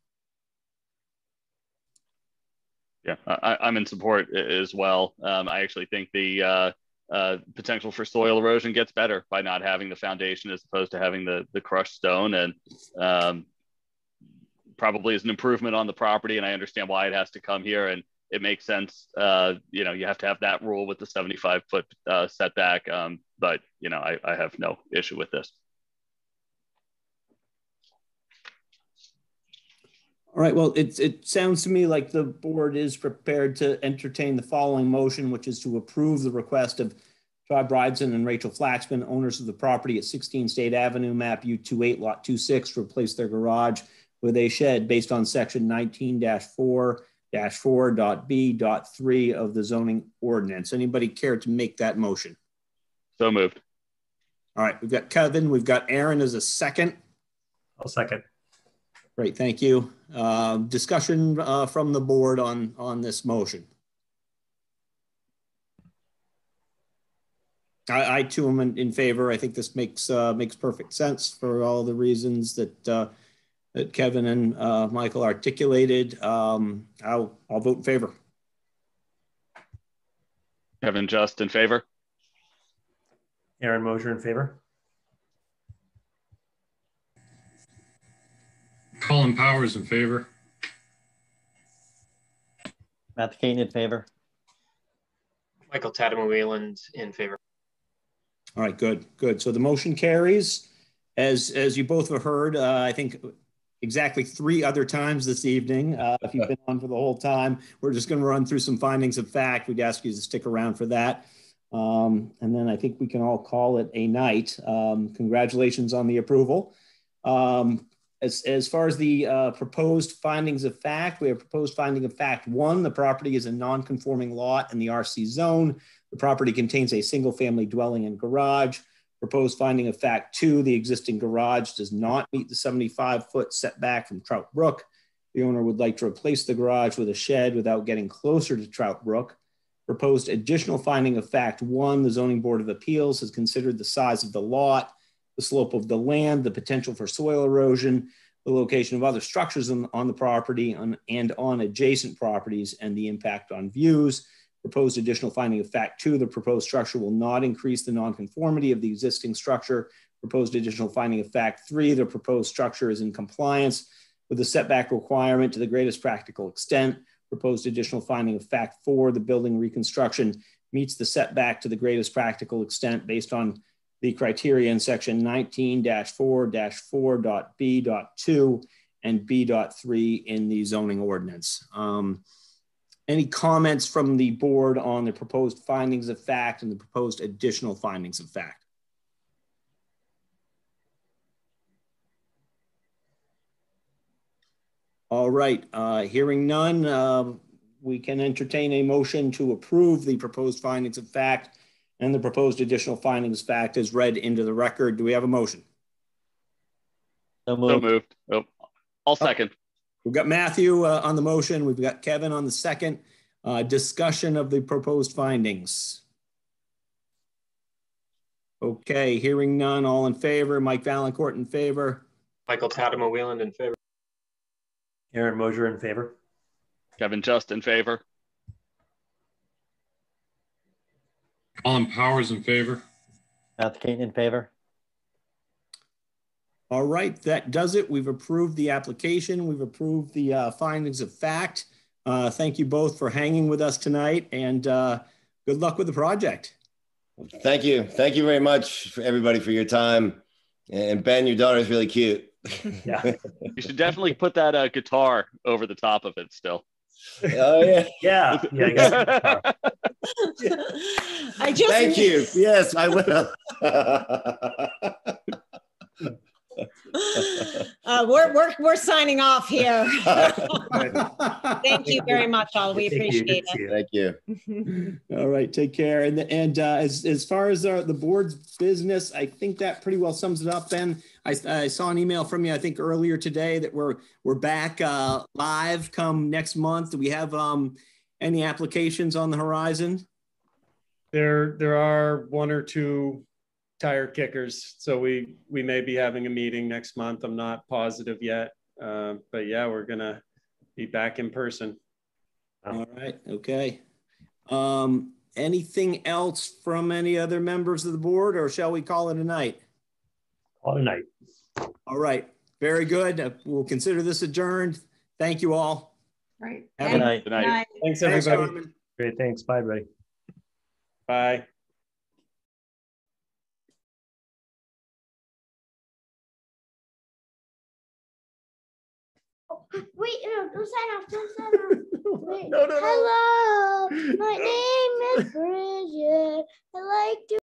Yeah, I, I'm in support as well. Um, I actually think the uh, uh, potential for soil erosion gets better by not having the foundation as opposed to having the the crushed stone, and um, probably is an improvement on the property. And I understand why it has to come here, and it makes sense. Uh, you know, you have to have that rule with the 75 foot uh, setback, um, but you know, I, I have no issue with this. All right, well, it, it sounds to me like the board is prepared to entertain the following motion, which is to approve the request of Todd Bridson and Rachel Flaxman, owners of the property at 16 State Avenue, map U28, lot 26, to replace their garage with a shed based on section 19-4-4.b.3 of the zoning ordinance. Anybody care to make that motion? So moved. All right, we've got Kevin, we've got Aaron as a second. I'll second. Great, thank you. Uh, discussion uh, from the board on, on this motion. I, I too am in, in, favor. I think this makes uh, makes perfect sense for all the reasons that uh, that Kevin and uh, Michael articulated. Um, I'll I'll vote in favor. Kevin Just in favor. Aaron Mosier in favor. Colin Powers in favor. Matt Caton in favor. Michael Tadema Wielandt in favor. All right, good, good. So the motion carries. As as you both have heard, uh, I think exactly three other times this evening. Uh, if you've been on for the whole time, we're just going to run through some findings of fact. We'd ask you to stick around for that. Um, and then I think we can all call it a night. Um, congratulations on the approval. Um, as, as far as the uh, proposed findings of fact, we have proposed finding of fact one, the property is a non-conforming lot in the RC zone. The property contains a single family dwelling and garage. Proposed finding of fact two, the existing garage does not meet the 75 foot setback from Trout Brook. The owner would like to replace the garage with a shed without getting closer to Trout Brook. Proposed additional finding of fact one, the zoning board of appeals has considered the size of the lot the slope of the land, the potential for soil erosion, the location of other structures on, on the property on, and on adjacent properties, and the impact on views. Proposed additional finding of fact two, the proposed structure will not increase the nonconformity of the existing structure. Proposed additional finding of fact three, the proposed structure is in compliance with the setback requirement to the greatest practical extent. Proposed additional finding of fact four, the building reconstruction meets the setback to the greatest practical extent based on the criteria in section 19-4-4.b.2 and b.3 in the zoning ordinance. Um, any comments from the board on the proposed findings of fact and the proposed additional findings of fact? All right, uh, hearing none, uh, we can entertain a motion to approve the proposed findings of fact and the proposed additional findings fact is read into the record. Do we have a motion? No moved. So moved. Oh, I'll second. We've got Matthew uh, on the motion. We've got Kevin on the second. Uh, discussion of the proposed findings. Okay, hearing none, all in favor. Mike Valancourt in favor. Michael Tadema Wielandt in favor. Aaron Mosier in favor. Kevin Just in favor. Colin Powers in favor. Matt Caton in favor. All right, that does it. We've approved the application. We've approved the uh, findings of fact. Uh, thank you both for hanging with us tonight and uh, good luck with the project. Thank you. Thank you very much for everybody for your time. And Ben, your daughter is really cute. Yeah. You should definitely put that uh, guitar over the top of it still. Oh yeah. Yeah. Yeah. I guess. I just Thank you. Yes, I will. Uh, we're, we're, we're signing off here. Thank you very much, all. We Thank appreciate Good it. Thank you. All right, take care. And and uh, as as far as our, the board's business, I think that pretty well sums it up. Ben, I, I saw an email from you I think earlier today that we're we're back uh, live come next month. Do we have um, any applications on the horizon? There, there are one or two tire kickers, so we we may be having a meeting next month. I'm not positive yet, uh, but yeah, we're gonna be back in person. All right, okay. Um, anything else from any other members of the board, or shall we call it a night? Call it a night. All right, very good. Uh, We'll consider this adjourned. Thank you all. Right. Have a Good night. Good night. Thanks, Thanks, everybody. Carmen. Great. Thanks. Bye, buddy. Bye. Wait, no, don't sign off. Don't sign off. Wait. No, no, no. Hello, my name is Bridget. I like to